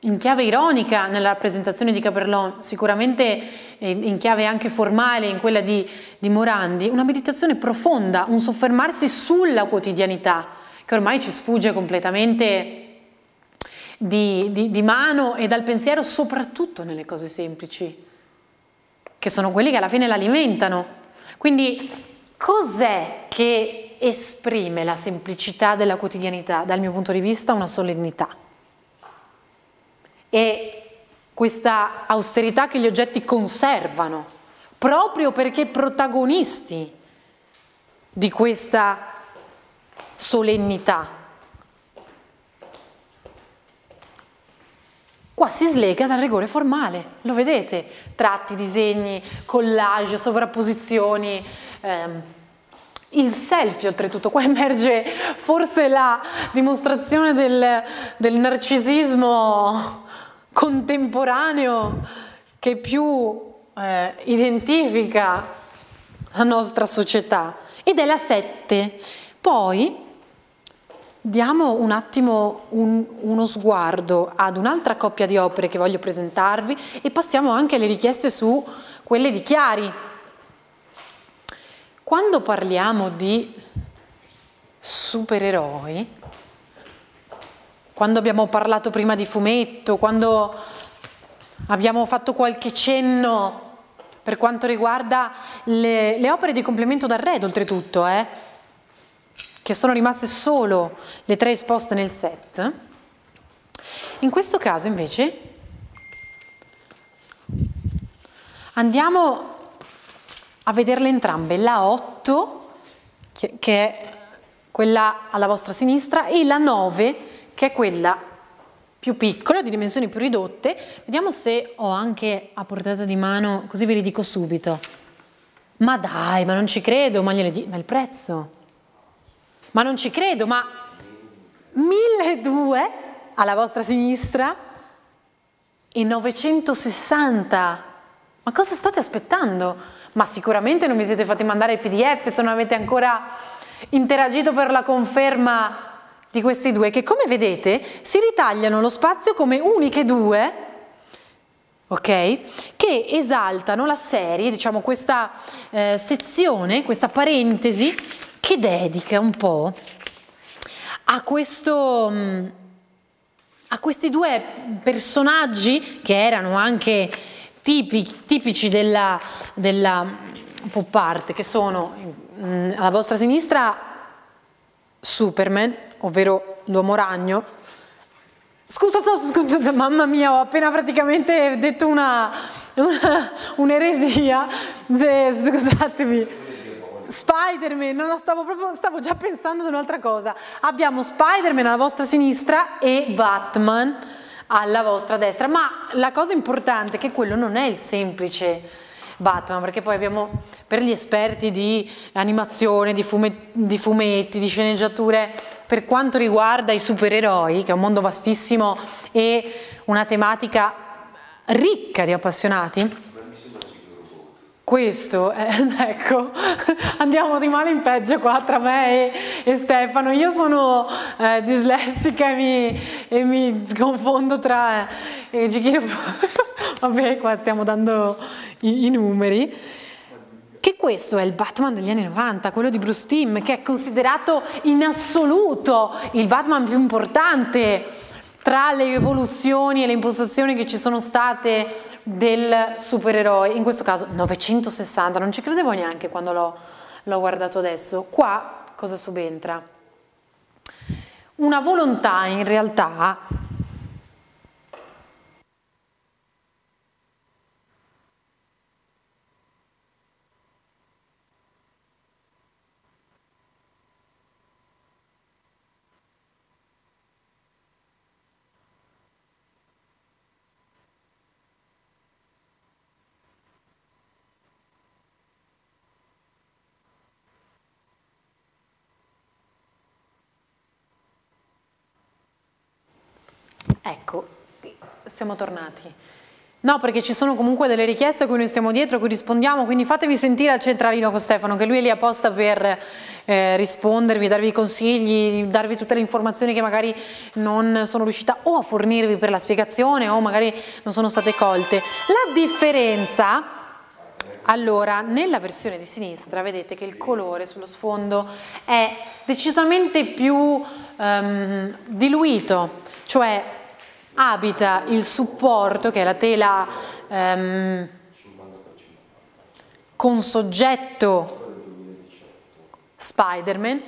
in chiave ironica nella rappresentazione di Caberlon, sicuramente in chiave anche formale in quella di, di Morandi, una meditazione profonda, un soffermarsi sulla quotidianità che ormai ci sfugge completamente di, di, di mano e dal pensiero, soprattutto nelle cose semplici, che sono quelli che alla fine l'alimentano. Quindi cos'è che esprime la semplicità della quotidianità? Dal mio punto di vista una solennità. E questa austerità che gli oggetti conservano, proprio perché protagonisti di questa solennità. Qua si slega dal rigore formale, lo vedete? Tratti, disegni, collage, sovrapposizioni, ehm, il selfie oltretutto, qua emerge forse la dimostrazione del, del narcisismo contemporaneo che più eh, identifica la nostra società ed è la 7. Poi diamo un attimo un, uno sguardo ad un'altra coppia di opere che voglio presentarvi e passiamo anche alle richieste su quelle di Chiari. Quando parliamo di supereroi, quando abbiamo parlato prima di fumetto, quando abbiamo fatto qualche cenno per quanto riguarda le, le opere di complemento d'arredo oltretutto, eh, che sono rimaste solo le tre esposte nel set, in questo caso invece andiamo a vederle entrambe, la 8 che, è quella alla vostra sinistra e la 9 che è quella più piccola, di dimensioni più ridotte. Vediamo se ho anche a portata di mano, così ve li dico subito. Ma dai, ma non ci credo, ma, di- ma il prezzo? Ma non ci credo, ma 1200 alla vostra sinistra e 960. Ma cosa state aspettando? Ma sicuramente non vi siete fatti mandare il PDF se non avete ancora interagito per la conferma di questi due che come vedete si ritagliano lo spazio come uniche due ok? Che esaltano la serie, diciamo questa eh, sezione, questa parentesi che dedica un po' a questo mm, a questi due personaggi che erano anche tipi, tipici della, della pop art, che sono mh, alla vostra sinistra Superman, ovvero l'uomo ragno. Scusa, scusa, mamma mia, ho appena praticamente detto una, una un'eresia. Scusatemi. Spider-Man, no, stavo, proprio, stavo già pensando ad un'altra cosa. Abbiamo Spider-Man alla vostra sinistra e Batman alla vostra destra, ma la cosa importante è che quello non è il semplice Batman, perché poi abbiamo per gli esperti di animazione, di, fume, di fumetti, di sceneggiature, per quanto riguarda i supereroi, che è un mondo vastissimo e una tematica ricca di appassionati, questo, eh, ecco, andiamo di male in peggio qua tra me e, e Stefano. Io sono eh, dislessica e mi, e mi, confondo tra eh, Gigino. Vabbè, qua stiamo dando i, i, numeri. Che questo è il Batman degli anni 90, quello di Bruce Timm, che è considerato in assoluto il Batman più importante tra le evoluzioni e le impostazioni che ci sono state del supereroe, in questo caso 960, non ci credevo neanche quando l'ho guardato adesso. Qua cosa subentra? Una volontà in realtà Ecco, siamo tornati. No, perché ci sono comunque delle richieste a cui noi stiamo dietro, a cui rispondiamo, quindi fatevi sentire al centralino con Stefano, che lui è lì apposta per eh, rispondervi, darvi consigli, darvi tutte le informazioni che magari non sono riuscita o a fornirvi per la spiegazione o magari non sono state colte. La differenza Allora, nella versione di sinistra vedete che il colore sullo sfondo è decisamente più um, diluito, cioè abita il supporto, che è la tela um, con soggetto Spider-Man,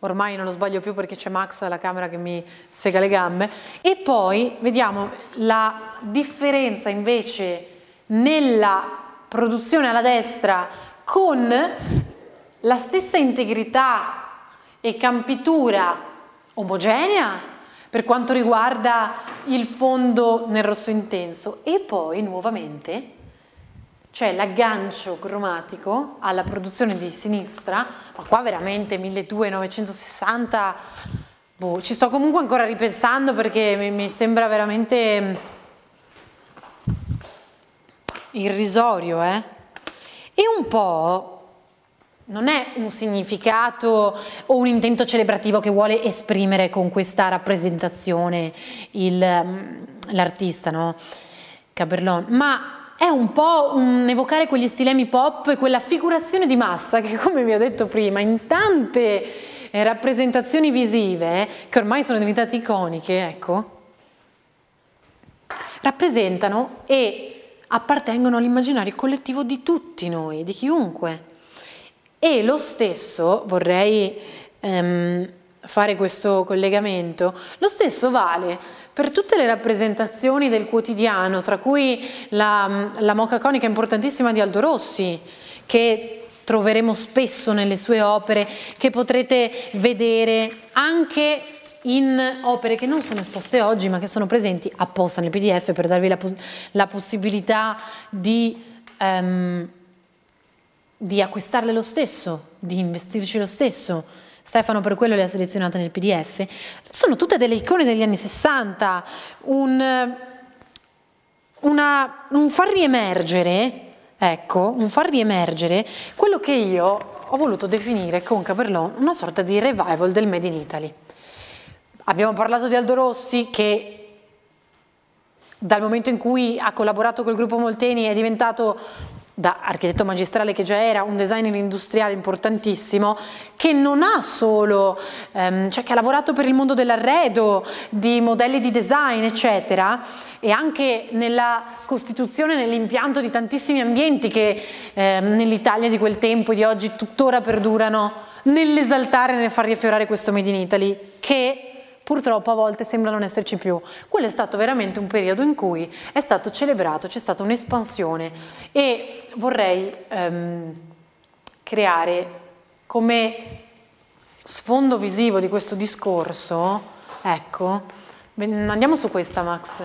ormai non lo sbaglio più perché c'è Max alla camera che mi sega le gambe, e poi vediamo la differenza invece nella produzione alla destra con la stessa integrità e campitura omogenea per quanto riguarda il fondo nel rosso intenso e poi nuovamente c'è l'aggancio cromatico alla produzione di sinistra, ma qua veramente 1260, boh, ci sto comunque ancora ripensando perché mi, mi sembra veramente irrisorio, eh? E un po' non è un significato o un intento celebrativo che vuole esprimere con questa rappresentazione mm, l'artista, no? Caberlon, ma è un po' un evocare quegli stilemi pop e quella figurazione di massa che, come vi ho detto prima, in tante eh, rappresentazioni visive, che ormai sono diventate iconiche, ecco, rappresentano e appartengono all'immaginario collettivo di tutti noi, di chiunque. E lo stesso, vorrei ehm, fare questo collegamento, lo stesso vale per tutte le rappresentazioni del quotidiano, tra cui la, la moca conica importantissima di Aldo Rossi, che troveremo spesso nelle sue opere, che potrete vedere anche in opere che non sono esposte oggi ma che sono presenti apposta nel pdf per darvi la, la possibilità di, um, di acquistarle lo stesso, di investirci lo stesso. Stefano per quello le ha selezionate nel pdf. Sono tutte delle icone degli anni 60, un, una, un far riemergere ecco, un far riemergere quello che io ho voluto definire con Caperlon una sorta di revival del Made in Italy. Abbiamo parlato di Aldo Rossi che dal momento in cui ha collaborato col gruppo Molteni è diventato da architetto magistrale che già era un designer industriale importantissimo che non ha solo, ehm, cioè che ha lavorato per il mondo dell'arredo, di modelli di design eccetera e anche nella costituzione, nell'impianto di tantissimi ambienti che ehm, nell'Italia di quel tempo e di oggi tuttora perdurano nell'esaltare e nel far riaffiorare questo Made in Italy che purtroppo a volte sembra non esserci più. Quello è stato veramente un periodo in cui è stato celebrato, c'è stata un'espansione e vorrei ehm, creare come sfondo visivo di questo discorso, ecco, andiamo su questa Max,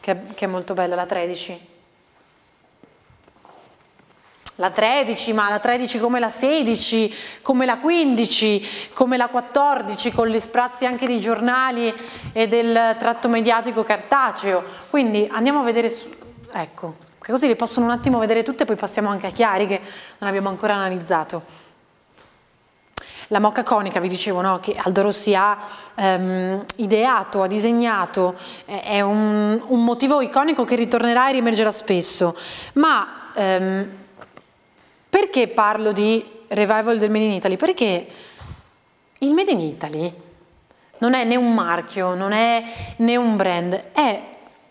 che che è molto bella, la 13 la 13, ma la 13 come la 16, come la 15, come la 14, con gli sprazzi anche dei giornali e del tratto mediatico cartaceo. Quindi andiamo a vedere, su, ecco, così le possono un attimo vedere tutte, poi passiamo anche a chiari che non abbiamo ancora analizzato. La mocca conica, vi dicevo, no, che Aldo Rossi ha ehm, ideato, ha disegnato, è un, un, motivo iconico che ritornerà e riemergerà spesso, ma ehm, perché parlo di revival del Made in Italy? Perché il Made in Italy non è né un marchio, non è né un brand, è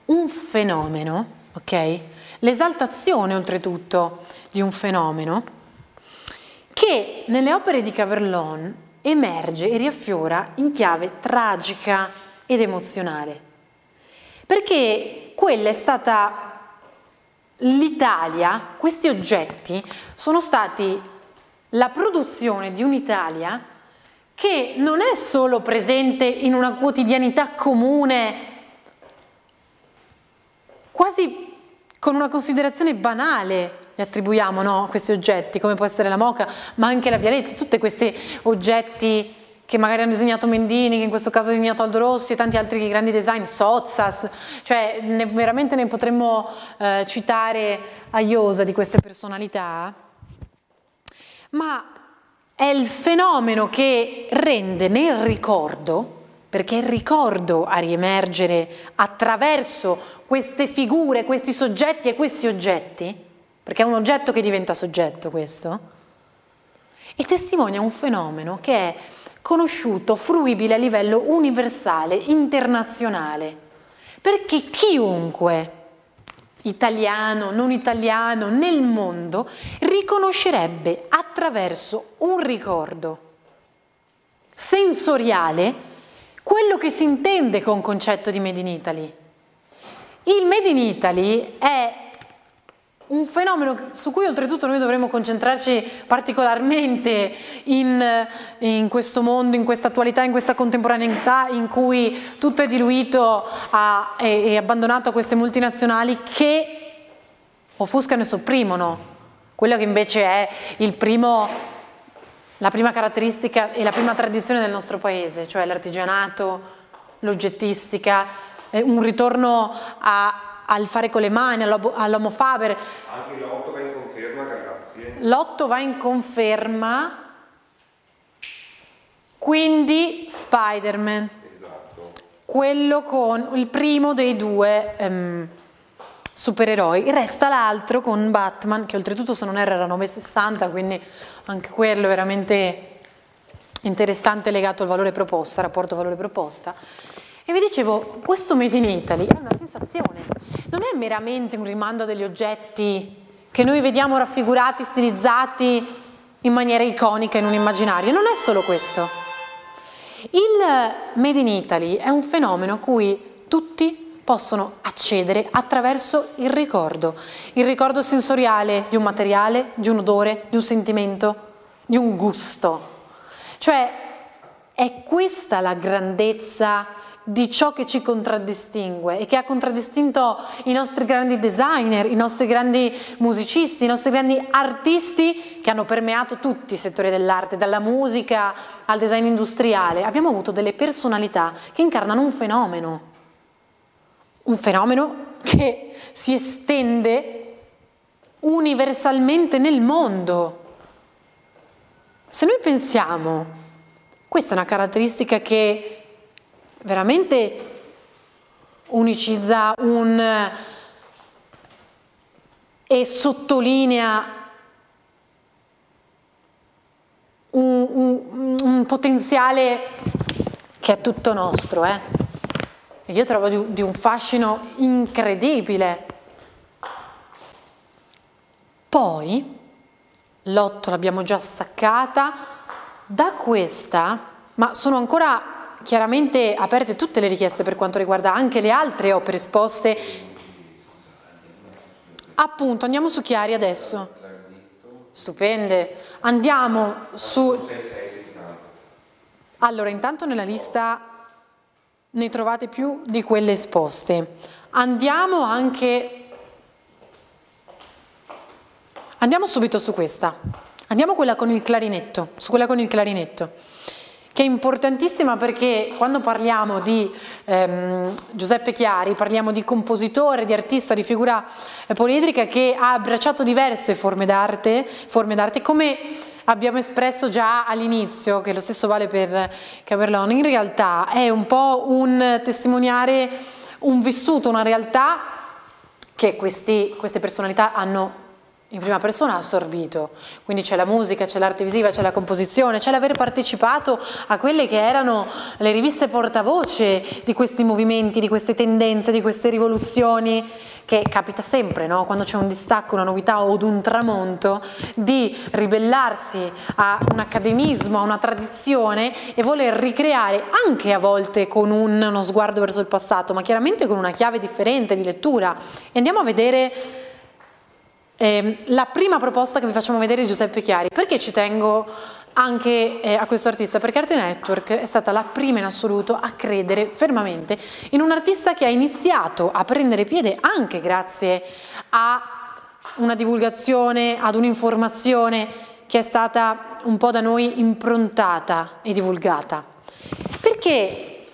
un fenomeno, ok? L'esaltazione oltretutto di un fenomeno che nelle opere di Caberlon emerge e riaffiora in chiave tragica ed emozionale. Perché quella è stata l'Italia, questi oggetti sono stati la produzione di un'Italia che non è solo presente in una quotidianità comune, quasi con una considerazione banale li attribuiamo no, a questi oggetti, come può essere la moca, ma anche la Vialetti, tutti questi oggetti che magari hanno disegnato Mendini, che in questo caso ha disegnato Aldo Rossi e tanti altri grandi design, Sozzas, cioè ne, veramente ne potremmo eh, citare a di queste personalità, ma è il fenomeno che rende nel ricordo, perché il ricordo a riemergere attraverso queste figure, questi soggetti e questi oggetti, perché è un oggetto che diventa soggetto questo, e testimonia un fenomeno che è conosciuto, fruibile a livello universale, internazionale, perché chiunque, italiano, non italiano, nel mondo, riconoscerebbe attraverso un ricordo sensoriale quello che si intende con concetto di Made in Italy. Il Made in Italy è un fenomeno su cui oltretutto noi dovremmo concentrarci particolarmente in, in, questo mondo, in questa attualità, in questa contemporaneità in cui tutto è diluito a, e, e abbandonato a queste multinazionali che offuscano e sopprimono. Quello che invece è primo, la prima caratteristica e la prima tradizione del nostro paese, cioè l'artigianato, l'oggettistica, un ritorno a al fare con le mani, all'Homo Faber. Anche l'otto va in conferma, grazie. L'otto va in conferma, quindi Spider-Man. Esatto. Quello con il primo dei due um, supereroi. Resta l'altro con Batman, che oltretutto se non erro era 960, quindi anche quello è veramente interessante legato al valore proposta, rapporto valore-proposta. E vi dicevo, questo Made in Italy è una sensazione, non è meramente un rimando degli oggetti che noi vediamo raffigurati, stilizzati in maniera iconica in un immaginario, non è solo questo. Il Made in Italy è un fenomeno a cui tutti possono accedere attraverso il ricordo, il ricordo sensoriale di un materiale, di un odore, di un sentimento, di un gusto. Cioè è questa la grandezza di ciò che ci contraddistingue e che ha contraddistinto i nostri grandi designer, i nostri grandi musicisti, i nostri grandi artisti che hanno permeato tutti i settori dell'arte, dalla musica al design industriale. Abbiamo avuto delle personalità che incarnano un fenomeno, un fenomeno che si estende universalmente nel mondo. Se noi pensiamo, questa è una caratteristica che veramente unicizza un e sottolinea un, un, un, potenziale che è tutto nostro. Eh? Io trovo di, di un fascino incredibile. Poi, l'otto l'abbiamo già staccata, da questa, ma sono ancora chiaramente aperte tutte le richieste per quanto riguarda anche le altre opere esposte. Appunto, andiamo su Chiari adesso. Stupende. Andiamo su... Allora, intanto nella lista ne trovate più di quelle esposte. Andiamo anche... Andiamo subito su questa. Andiamo quella con il clarinetto, su quella con il clarinetto che è importantissima perché quando parliamo di ehm, Giuseppe Chiari parliamo di compositore, di artista, di figura eh, poliedrica che ha abbracciato diverse forme d'arte, forme d'arte come abbiamo espresso già all'inizio, che lo stesso vale per Caberlone, in realtà è un po' un testimoniare un vissuto, una realtà che questi, queste personalità hanno in prima persona assorbito, quindi c'è la musica, c'è l'arte visiva, c'è la composizione, c'è l'aver partecipato a quelle che erano le riviste portavoce di questi movimenti, di queste tendenze, di queste rivoluzioni, che capita sempre, no? quando c'è un distacco, una novità o un tramonto, di ribellarsi a un accademismo, a una tradizione e voler ricreare anche a volte con un, uno sguardo verso il passato, ma chiaramente con una chiave differente di lettura. E andiamo a vedere eh, la prima proposta che vi facciamo vedere è Giuseppe Chiari, perché ci tengo anche eh, a questo artista? Perché Arte Network è stata la prima in assoluto a credere fermamente in un artista che ha iniziato a prendere piede anche grazie a una divulgazione, ad un'informazione che è stata un po' da noi improntata e divulgata. Perché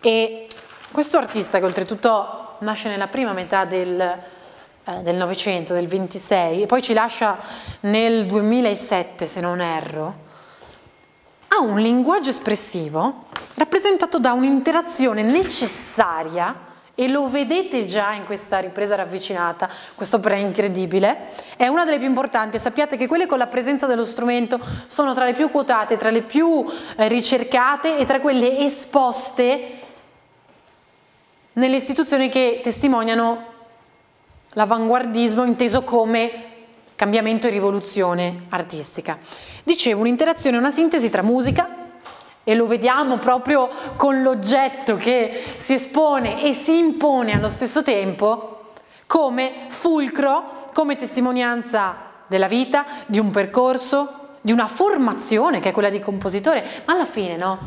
e questo artista che oltretutto nasce nella prima metà del del Novecento, del 26, e poi ci lascia nel 2007 se non erro, ha un linguaggio espressivo rappresentato da un'interazione necessaria e lo vedete già in questa ripresa ravvicinata, quest'opera incredibile, è una delle più importanti. Sappiate che quelle con la presenza dello strumento sono tra le più quotate, tra le più eh, ricercate e tra quelle esposte nelle istituzioni che testimoniano l'avanguardismo inteso come cambiamento e rivoluzione artistica. Dicevo, un'interazione, una sintesi tra musica, e lo vediamo proprio con l'oggetto che si espone e si impone allo stesso tempo come fulcro, come testimonianza della vita, di un percorso, di una formazione che è quella di compositore, ma alla fine no?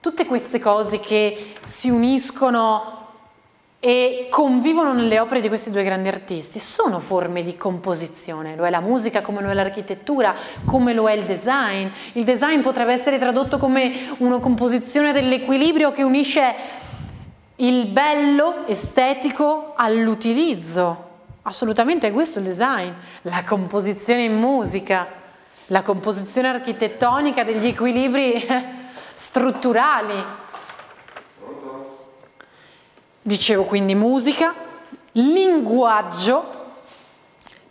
Tutte queste cose che si uniscono e convivono nelle opere di questi due grandi artisti. Sono forme di composizione, lo è la musica come lo è l'architettura, come lo è il design. Il design potrebbe essere tradotto come una composizione dell'equilibrio che unisce il bello estetico all'utilizzo. Assolutamente è questo il design, la composizione in musica, la composizione architettonica degli equilibri strutturali Dicevo quindi musica, linguaggio,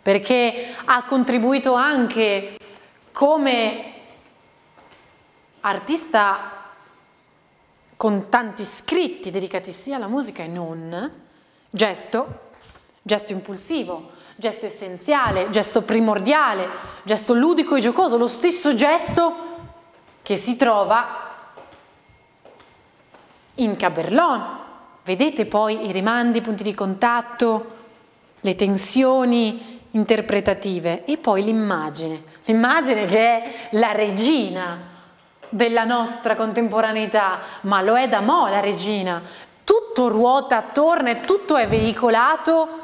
perché ha contribuito anche come artista con tanti scritti dedicati sia alla musica e non, gesto, gesto impulsivo, gesto essenziale, gesto primordiale, gesto ludico e giocoso, lo stesso gesto che si trova in Caberlon, Vedete poi i rimandi, i punti di contatto, le tensioni interpretative e poi l'immagine, l'immagine che è la regina della nostra contemporaneità, ma lo è da mo' la regina. Tutto ruota attorno e tutto è veicolato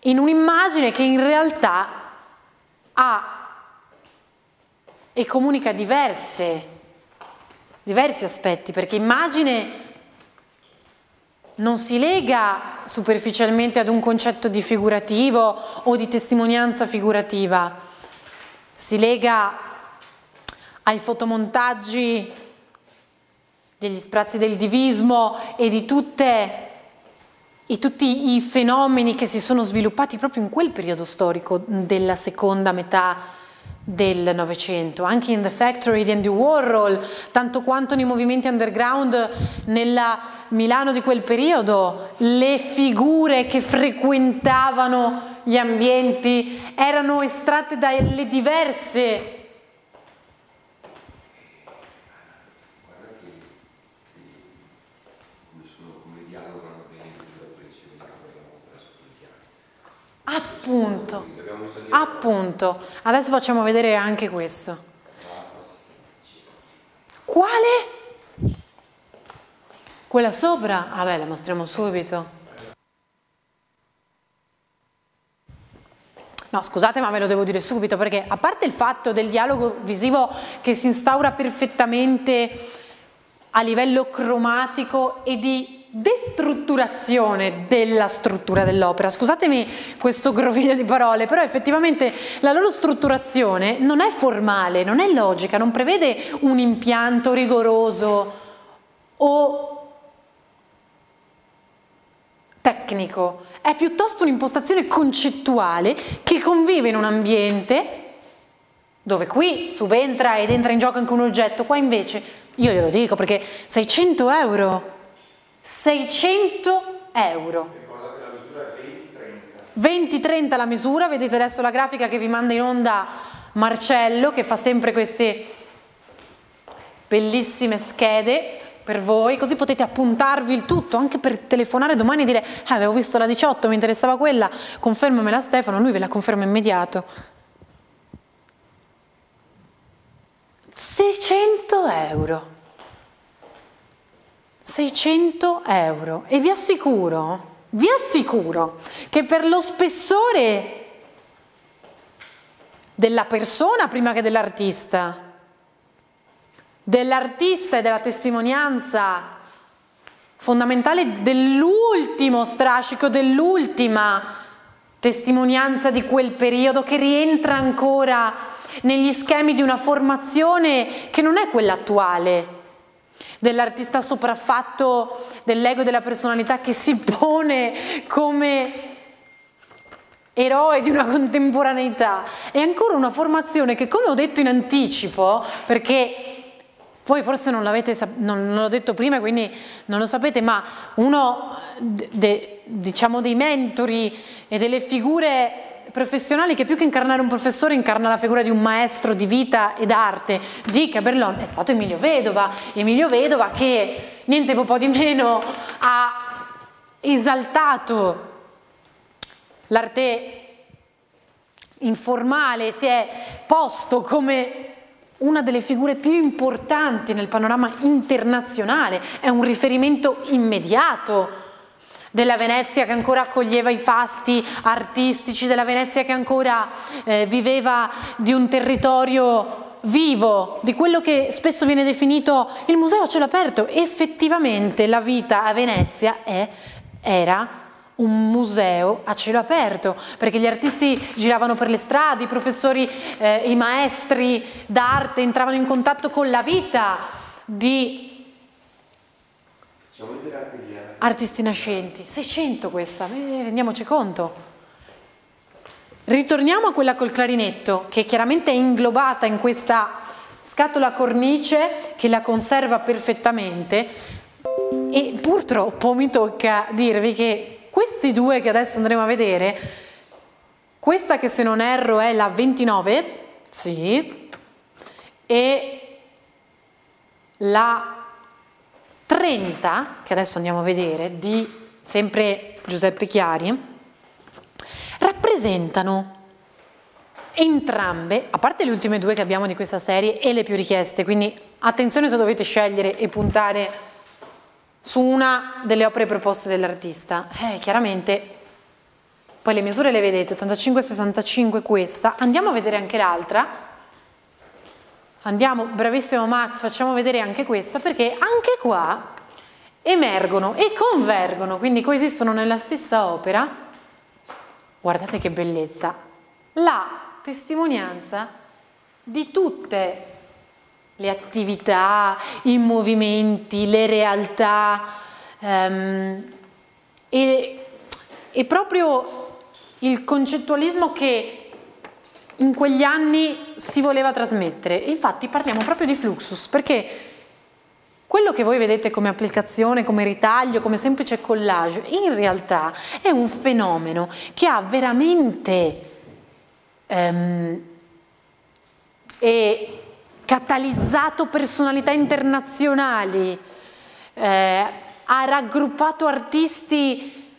in un'immagine che in realtà ha e comunica diverse, diversi aspetti, perché immagine non si lega superficialmente ad un concetto di figurativo o di testimonianza figurativa, si lega ai fotomontaggi degli sprazzi del divismo e di tutte, e tutti i fenomeni che si sono sviluppati proprio in quel periodo storico della seconda metà del Novecento, anche in The Factory di Andy Warhol, tanto quanto nei movimenti underground nella Milano di quel periodo, le figure che frequentavano gli ambienti erano estratte dalle diverse Appunto, appunto. Adesso facciamo vedere anche questo. Quale? Quella sopra? Vabbè, la mostriamo subito. No, scusate, ma ve lo devo dire subito perché a parte il fatto del dialogo visivo che si instaura perfettamente a livello cromatico e di destrutturazione della struttura dell'opera. Scusatemi questo groviglio di parole, però effettivamente la loro strutturazione non è formale, non è logica, non prevede un impianto rigoroso o tecnico, è piuttosto un'impostazione concettuale che convive in un ambiente dove qui subentra ed entra in gioco anche un oggetto, qua invece, io glielo dico perché 600 euro 600 euro. 20-30 la misura, vedete adesso la grafica che vi manda in onda Marcello che fa sempre queste bellissime schede per voi, così potete appuntarvi il tutto anche per telefonare domani e dire ah, avevo visto la 18, mi interessava quella, confermamela Stefano, lui ve la conferma immediato. 600 euro. 600 euro. E vi assicuro, vi assicuro che per lo spessore della persona prima che dell'artista, dell'artista e della testimonianza fondamentale dell'ultimo strascico, dell'ultima testimonianza di quel periodo che rientra ancora negli schemi di una formazione che non è quella attuale, dell'artista sopraffatto dell'ego e della personalità che si pone come eroe di una contemporaneità, è ancora una formazione che, come ho detto in anticipo, perché voi forse non l'avete non, non l'ho detto prima, quindi non lo sapete, ma uno de, diciamo dei mentori e delle figure professionali che più che incarnare un professore incarna la figura di un maestro di vita ed arte di Caberlon è stato Emilio Vedova. Emilio Vedova che niente po' di meno ha esaltato l'arte informale, si è posto come una delle figure più importanti nel panorama internazionale, è un riferimento immediato della Venezia che ancora accoglieva i fasti artistici, della Venezia che ancora eh, viveva di un territorio vivo, di quello che spesso viene definito il museo a cielo aperto. Effettivamente la vita a Venezia è, era un museo a cielo aperto, perché gli artisti giravano per le strade, i professori, eh, i maestri d'arte entravano in contatto con la vita di artisti nascenti. 600 questa, eh, rendiamoci conto. Ritorniamo a quella col clarinetto, che chiaramente è inglobata in questa scatola cornice che la conserva perfettamente e purtroppo mi tocca dirvi che questi due che adesso andremo a vedere, questa che se non erro è la 29, sì, e la 30, che adesso andiamo a vedere, di sempre Giuseppe Chiari, rappresentano entrambe, a parte le ultime due che abbiamo di questa serie e le più richieste, quindi attenzione se dovete scegliere e puntare su una delle opere proposte dell'artista. Eh, chiaramente, poi le misure le vedete, 85-65 questa, andiamo a vedere anche l'altra, Andiamo, bravissimo Max, facciamo vedere anche questa perché anche qua emergono e convergono, quindi coesistono nella stessa opera. Guardate che bellezza! La testimonianza di tutte le attività, i movimenti, le realtà ehm, e, e proprio il concettualismo che in quegli anni si voleva trasmettere. Infatti parliamo proprio di Fluxus, perché quello che voi vedete come applicazione, come ritaglio, come semplice collage, in realtà è un fenomeno che ha veramente ehm, catalizzato personalità internazionali, eh, ha raggruppato artisti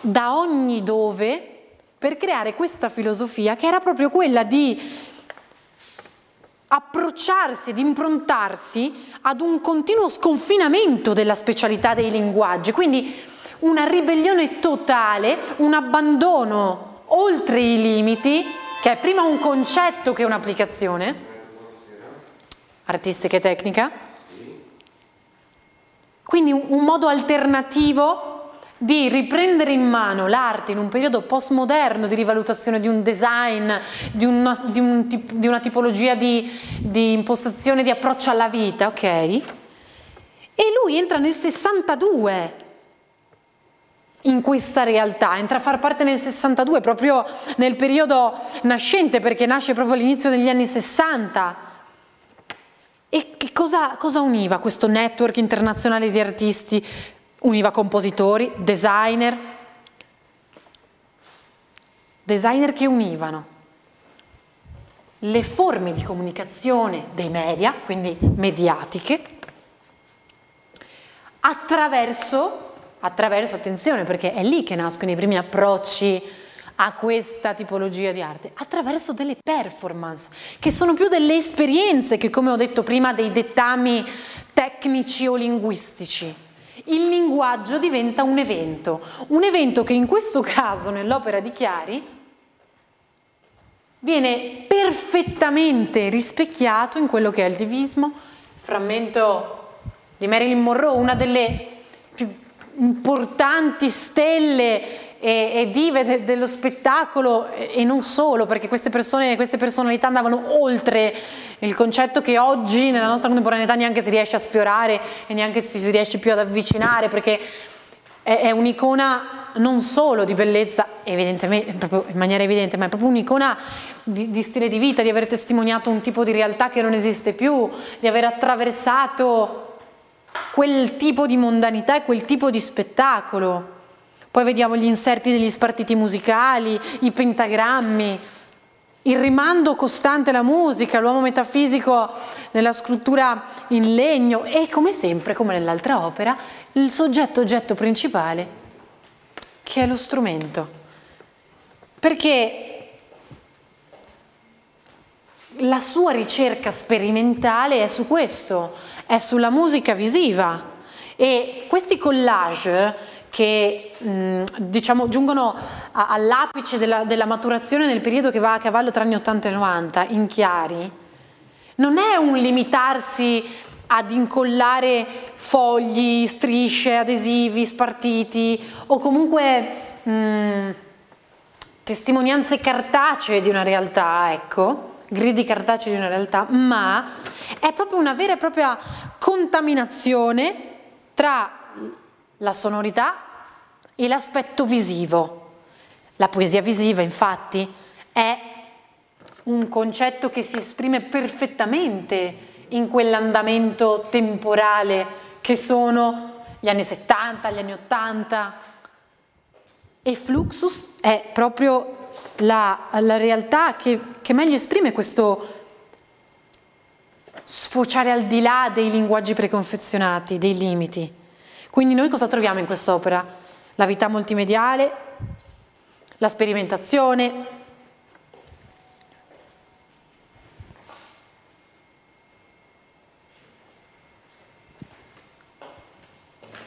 da ogni dove per creare questa filosofia che era proprio quella di approcciarsi, di improntarsi ad un continuo sconfinamento della specialità dei linguaggi, quindi una ribellione totale, un abbandono oltre i limiti, che è prima un concetto che un'applicazione, artistica e tecnica, quindi un, modo alternativo di riprendere in mano l'arte in un periodo postmoderno di rivalutazione di un design, di una, di un, di una tipologia di, di, impostazione, di approccio alla vita, ok? E lui entra nel 62 in questa realtà, entra a far parte nel 62, proprio nel periodo nascente, perché nasce proprio all'inizio degli anni 60. E che cosa, cosa univa questo network internazionale di artisti univa compositori, designer, designer che univano le forme di comunicazione dei media, quindi mediatiche, attraverso, attraverso, attenzione perché è lì che nascono i primi approcci a questa tipologia di arte, attraverso delle performance, che sono più delle esperienze che, come ho detto prima, dei dettami tecnici o linguistici il linguaggio diventa un evento, un evento che in questo caso nell'opera di Chiari viene perfettamente rispecchiato in quello che è il divismo, frammento di Marilyn Monroe, una delle più importanti stelle e, e dive de, dello spettacolo e, e, non solo, perché queste, persone, queste personalità andavano oltre il concetto che oggi nella nostra contemporaneità neanche si riesce a sfiorare e neanche ci si riesce più ad avvicinare, perché è, è un'icona non solo di bellezza, evidentemente, in maniera evidente, ma è proprio un'icona di, di, stile di vita, di aver testimoniato un tipo di realtà che non esiste più, di aver attraversato quel tipo di mondanità e quel tipo di spettacolo. Poi vediamo gli inserti degli spartiti musicali, i pentagrammi, il rimando costante alla musica, l'uomo metafisico nella scrittura in legno e come sempre, come nell'altra opera, il soggetto oggetto principale che è lo strumento. Perché la sua ricerca sperimentale è su questo, è sulla musica visiva e questi collage che mh, diciamo, giungono all'apice della, della, maturazione nel periodo che va a cavallo tra anni 80 e 90 in chiari, non è un limitarsi ad incollare fogli, strisce, adesivi, spartiti o comunque mh, testimonianze cartacee di una realtà, ecco, gridi cartacei di una realtà, ma è proprio una vera e propria contaminazione tra la sonorità e l'aspetto visivo. La poesia visiva, infatti, è un concetto che si esprime perfettamente in quell'andamento temporale che sono gli anni 70, gli anni 80. E Fluxus è proprio la, la realtà che, che meglio esprime questo sfociare al di là dei linguaggi preconfezionati, dei limiti. Quindi noi cosa troviamo in quest'opera? La vita multimediale, la sperimentazione,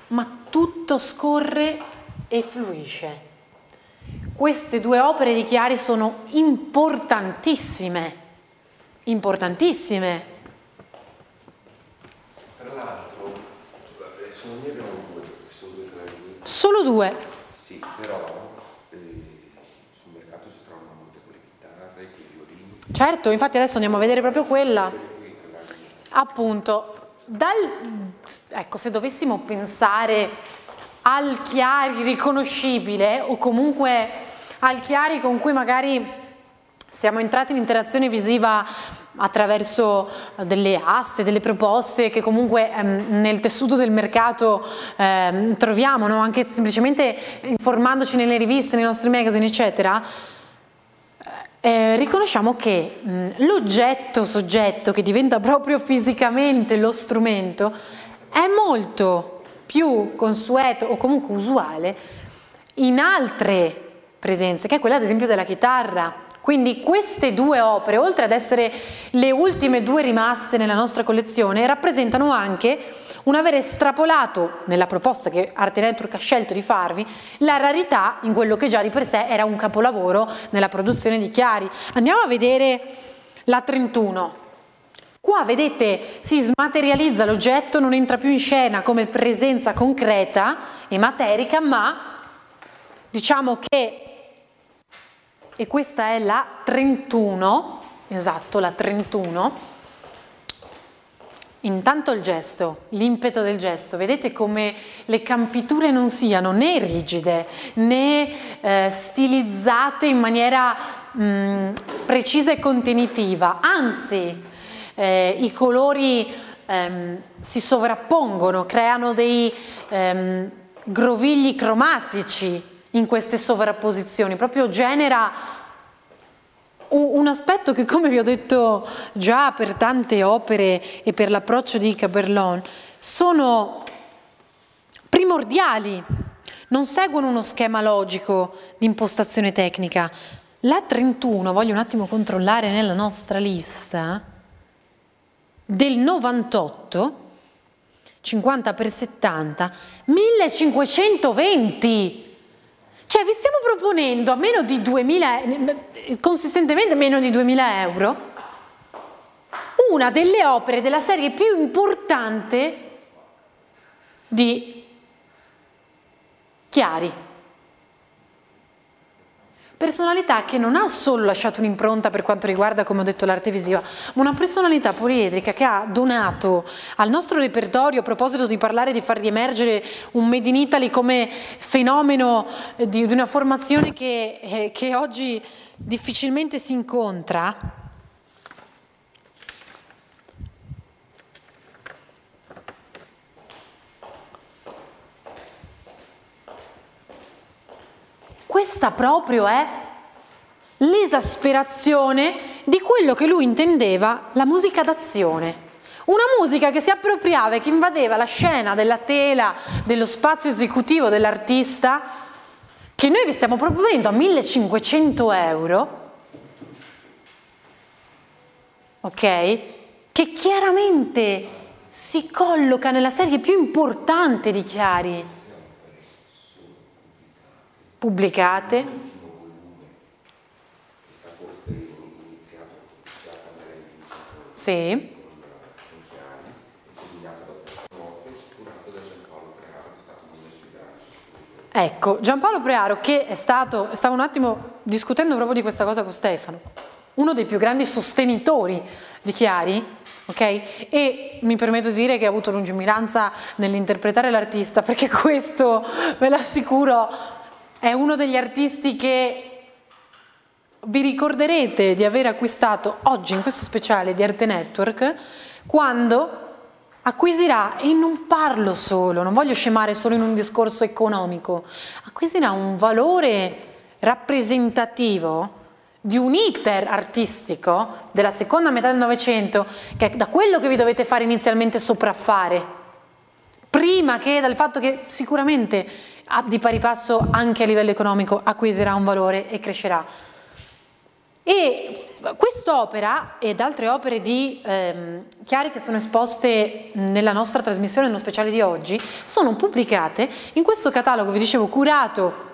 ma tutto scorre e fluisce. Queste due opere di Chiari sono importantissime, importantissime. Tra l'altro, sono ne abbiamo due, sono due clarini. Solo due? Sì, però eh, sul mercato si trovano molte con le chitarre, i violini. Certo, infatti adesso andiamo a vedere proprio quella. Appunto, dal, ecco, se dovessimo pensare al Chiari riconoscibile o comunque al Chiari con cui magari siamo entrati in interazione visiva attraverso delle aste, delle proposte che comunque ehm, nel tessuto del mercato ehm, troviamo, no? anche semplicemente informandoci nelle riviste, nei nostri magazine, eccetera, eh, riconosciamo che l'oggetto soggetto che diventa proprio fisicamente lo strumento è molto più consueto o comunque usuale in altre presenze, che è quella ad esempio della chitarra. Quindi queste due opere, oltre ad essere le ultime due rimaste nella nostra collezione, rappresentano anche un aver estrapolato nella proposta che Arte Network ha scelto di farvi la rarità in quello che già di per sé era un capolavoro nella produzione di Chiari. Andiamo a vedere la 31. Qua vedete si smaterializza l'oggetto, non entra più in scena come presenza concreta e materica, ma diciamo che, e questa è la 31, esatto, la 31, Intanto il gesto, l'impeto del gesto, vedete come le campiture non siano né rigide né eh, stilizzate in maniera mh, mm, precisa e contenitiva, anzi eh, i colori ehm, si sovrappongono, creano dei ehm, grovigli cromatici in queste sovrapposizioni, proprio genera un aspetto che come vi ho detto già per tante opere e per l'approccio di Caberlon sono primordiali, non seguono uno schema logico di impostazione tecnica. La 31, voglio un attimo controllare nella nostra lista, del 98, 50 per 70, 1520 cioè vi stiamo proponendo a meno di 2.000, consistentemente meno di 2.000 euro, una delle opere della serie più importante di Chiari. Personalità che non ha solo lasciato un'impronta per quanto riguarda, come ho detto, l'arte visiva, ma una personalità poliedrica che ha donato al nostro repertorio, a proposito di parlare di far riemergere un Made in Italy come fenomeno di, di una formazione che, eh, che oggi difficilmente si incontra, questa proprio è l'esasperazione di quello che lui intendeva la musica d'azione. Una musica che si appropriava e che invadeva la scena della tela, dello spazio esecutivo dell'artista, che noi vi stiamo proponendo a 1500 euro, ok? Che chiaramente si colloca nella serie più importante di Chiari, pubblicate. Sì. Ecco, Giampaolo Prearo che è stato, stavo un attimo discutendo proprio di questa cosa con Stefano, uno dei più grandi sostenitori di Chiari, ok? E mi permetto di dire che ha avuto lungimiranza nell'interpretare l'artista, perché questo, ve l'assicuro, è uno degli artisti che vi ricorderete di aver acquistato oggi in questo speciale di Arte Network quando acquisirà, e non parlo solo, non voglio scemare solo in un discorso economico, acquisirà un valore rappresentativo di un iter artistico della seconda metà del Novecento che è da quello che vi dovete fare inizialmente sopraffare prima che dal fatto che sicuramente di pari passo anche a livello economico acquisirà un valore e crescerà. E quest'opera ed altre opere di ehm, Chiari che sono esposte nella nostra trasmissione, nello speciale di oggi, sono pubblicate in questo catalogo, vi dicevo, curato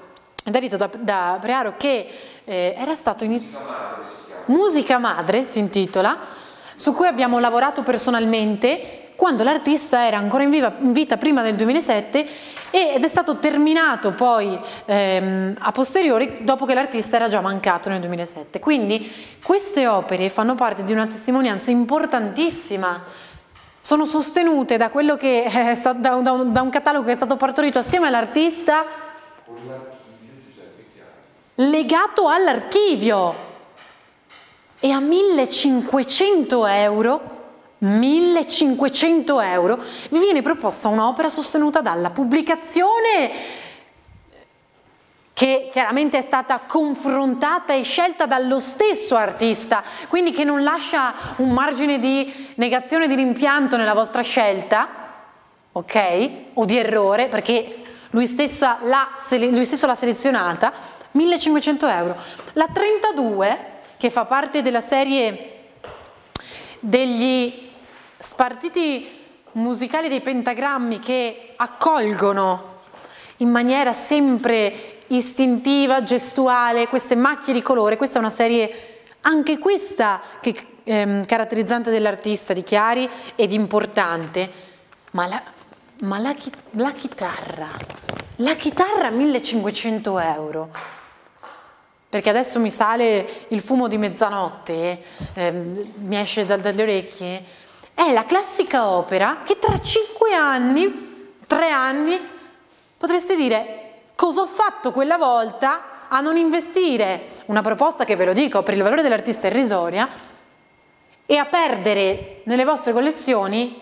ed edito da, da Prearo che eh, era stato iniziato... Musica Madre si intitola, su cui abbiamo lavorato personalmente quando l'artista era ancora in, viva, in, vita prima del 2007 ed è stato terminato poi ehm, a posteriori dopo che l'artista era già mancato nel 2007. Quindi queste opere fanno parte di una testimonianza importantissima sono sostenute da, stato, da, un, da un catalogo che è stato partorito assieme all'artista legato all'archivio e a 1500 euro 1500 euro, vi viene proposta un'opera sostenuta dalla pubblicazione che chiaramente è stata confrontata e scelta dallo stesso artista, quindi che non lascia un margine di negazione di rimpianto nella vostra scelta, ok? O di errore, perché lui, lui stesso l'ha selezionata, 1500 euro. La 32, che fa parte della serie degli spartiti musicali dei pentagrammi che accolgono in maniera sempre istintiva, gestuale, queste macchie di colore, questa è una serie anche questa che, ehm, caratterizzante dell'artista, di Chiari ed importante, ma, la, ma la, la, chitarra, la chitarra 1500 euro, perché adesso mi sale il fumo di mezzanotte, ehm, mi esce da, dalle orecchie, è la classica opera che tra cinque anni, tre anni, potreste dire cosa ho fatto quella volta a non investire una proposta che ve lo dico per il valore dell'artista irrisoria e a perdere nelle vostre collezioni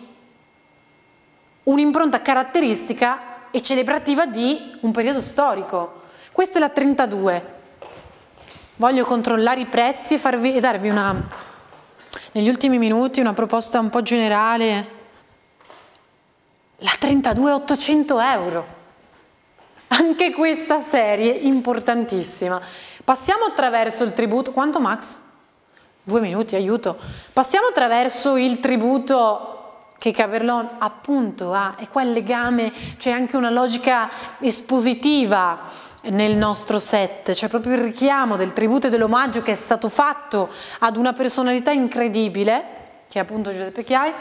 un'impronta caratteristica e celebrativa di un periodo storico. Questa è la 32. Voglio controllare i prezzi e, farvi, e darvi una negli ultimi minuti una proposta un po' generale, la 32.800 euro. Anche questa serie importantissima. Passiamo attraverso il tributo, quanto Max? Due minuti, aiuto. Passiamo attraverso il tributo che Caberlon appunto ha, e qua il legame, c'è anche una logica espositiva nel nostro set, c'è proprio il richiamo del tributo e dell'omaggio che è stato fatto ad una personalità incredibile, che è appunto Giuseppe Chiari,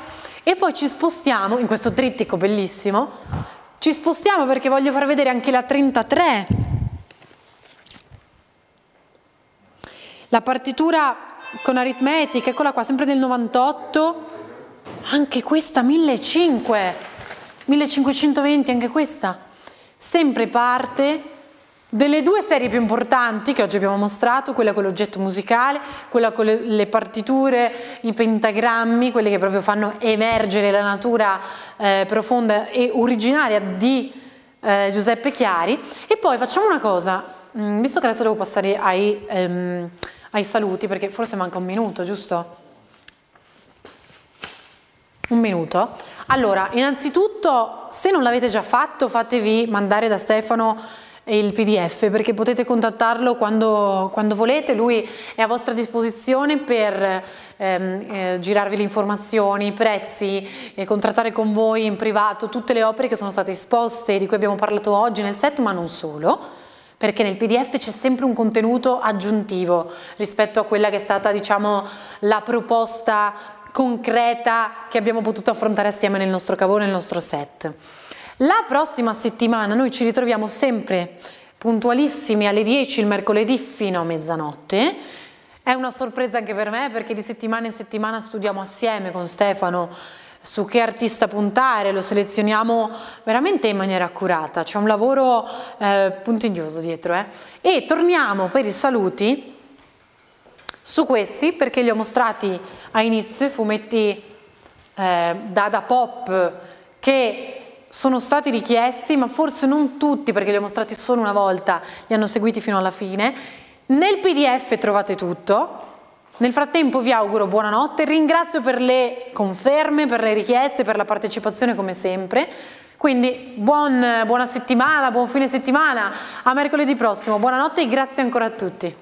e poi ci spostiamo in questo trittico bellissimo ci spostiamo perché voglio far vedere anche la 33. La partitura con aritmetica, eccola qua, sempre del 98. Anche questa 1500, 1520, anche questa. Sempre parte delle due serie più importanti che oggi abbiamo mostrato, quella con l'oggetto musicale, quella con le, partiture, i pentagrammi, quelli che proprio fanno emergere la natura eh, profonda e originaria di eh, Giuseppe Chiari. E poi facciamo una cosa, mm, visto che adesso devo passare ai, ehm, ai saluti, perché forse manca un minuto, giusto? Un minuto. Allora, innanzitutto, se non l'avete già fatto, fatevi mandare da Stefano il pdf perché potete contattarlo quando, quando volete, lui è a vostra disposizione per ehm, eh, girarvi le informazioni, i prezzi, eh, contrattare con voi in privato tutte le opere che sono state esposte, di cui abbiamo parlato oggi nel set, ma non solo perché nel PDF c'è sempre un contenuto aggiuntivo rispetto a quella che è stata diciamo la proposta concreta che abbiamo potuto affrontare assieme nel nostro cavone, nel nostro set. La prossima settimana noi ci ritroviamo sempre puntualissimi alle 10 il mercoledì fino a mezzanotte. È una sorpresa anche per me perché di settimana in settimana studiamo assieme con Stefano su che artista puntare, lo selezioniamo veramente in maniera accurata, c'è un lavoro eh, puntiglioso dietro. Eh. E torniamo per i saluti su questi perché li ho mostrati a inizio, i fumetti eh, Dada Pop che sono stati richiesti, ma forse non tutti perché li ho mostrati solo una volta, li hanno seguiti fino alla fine. Nel PDF trovate tutto. Nel frattempo vi auguro buonanotte, ringrazio per le conferme, per le richieste, per la partecipazione come sempre. Quindi buon, buona settimana, buon fine settimana, a mercoledì prossimo, buonanotte e grazie ancora a tutti.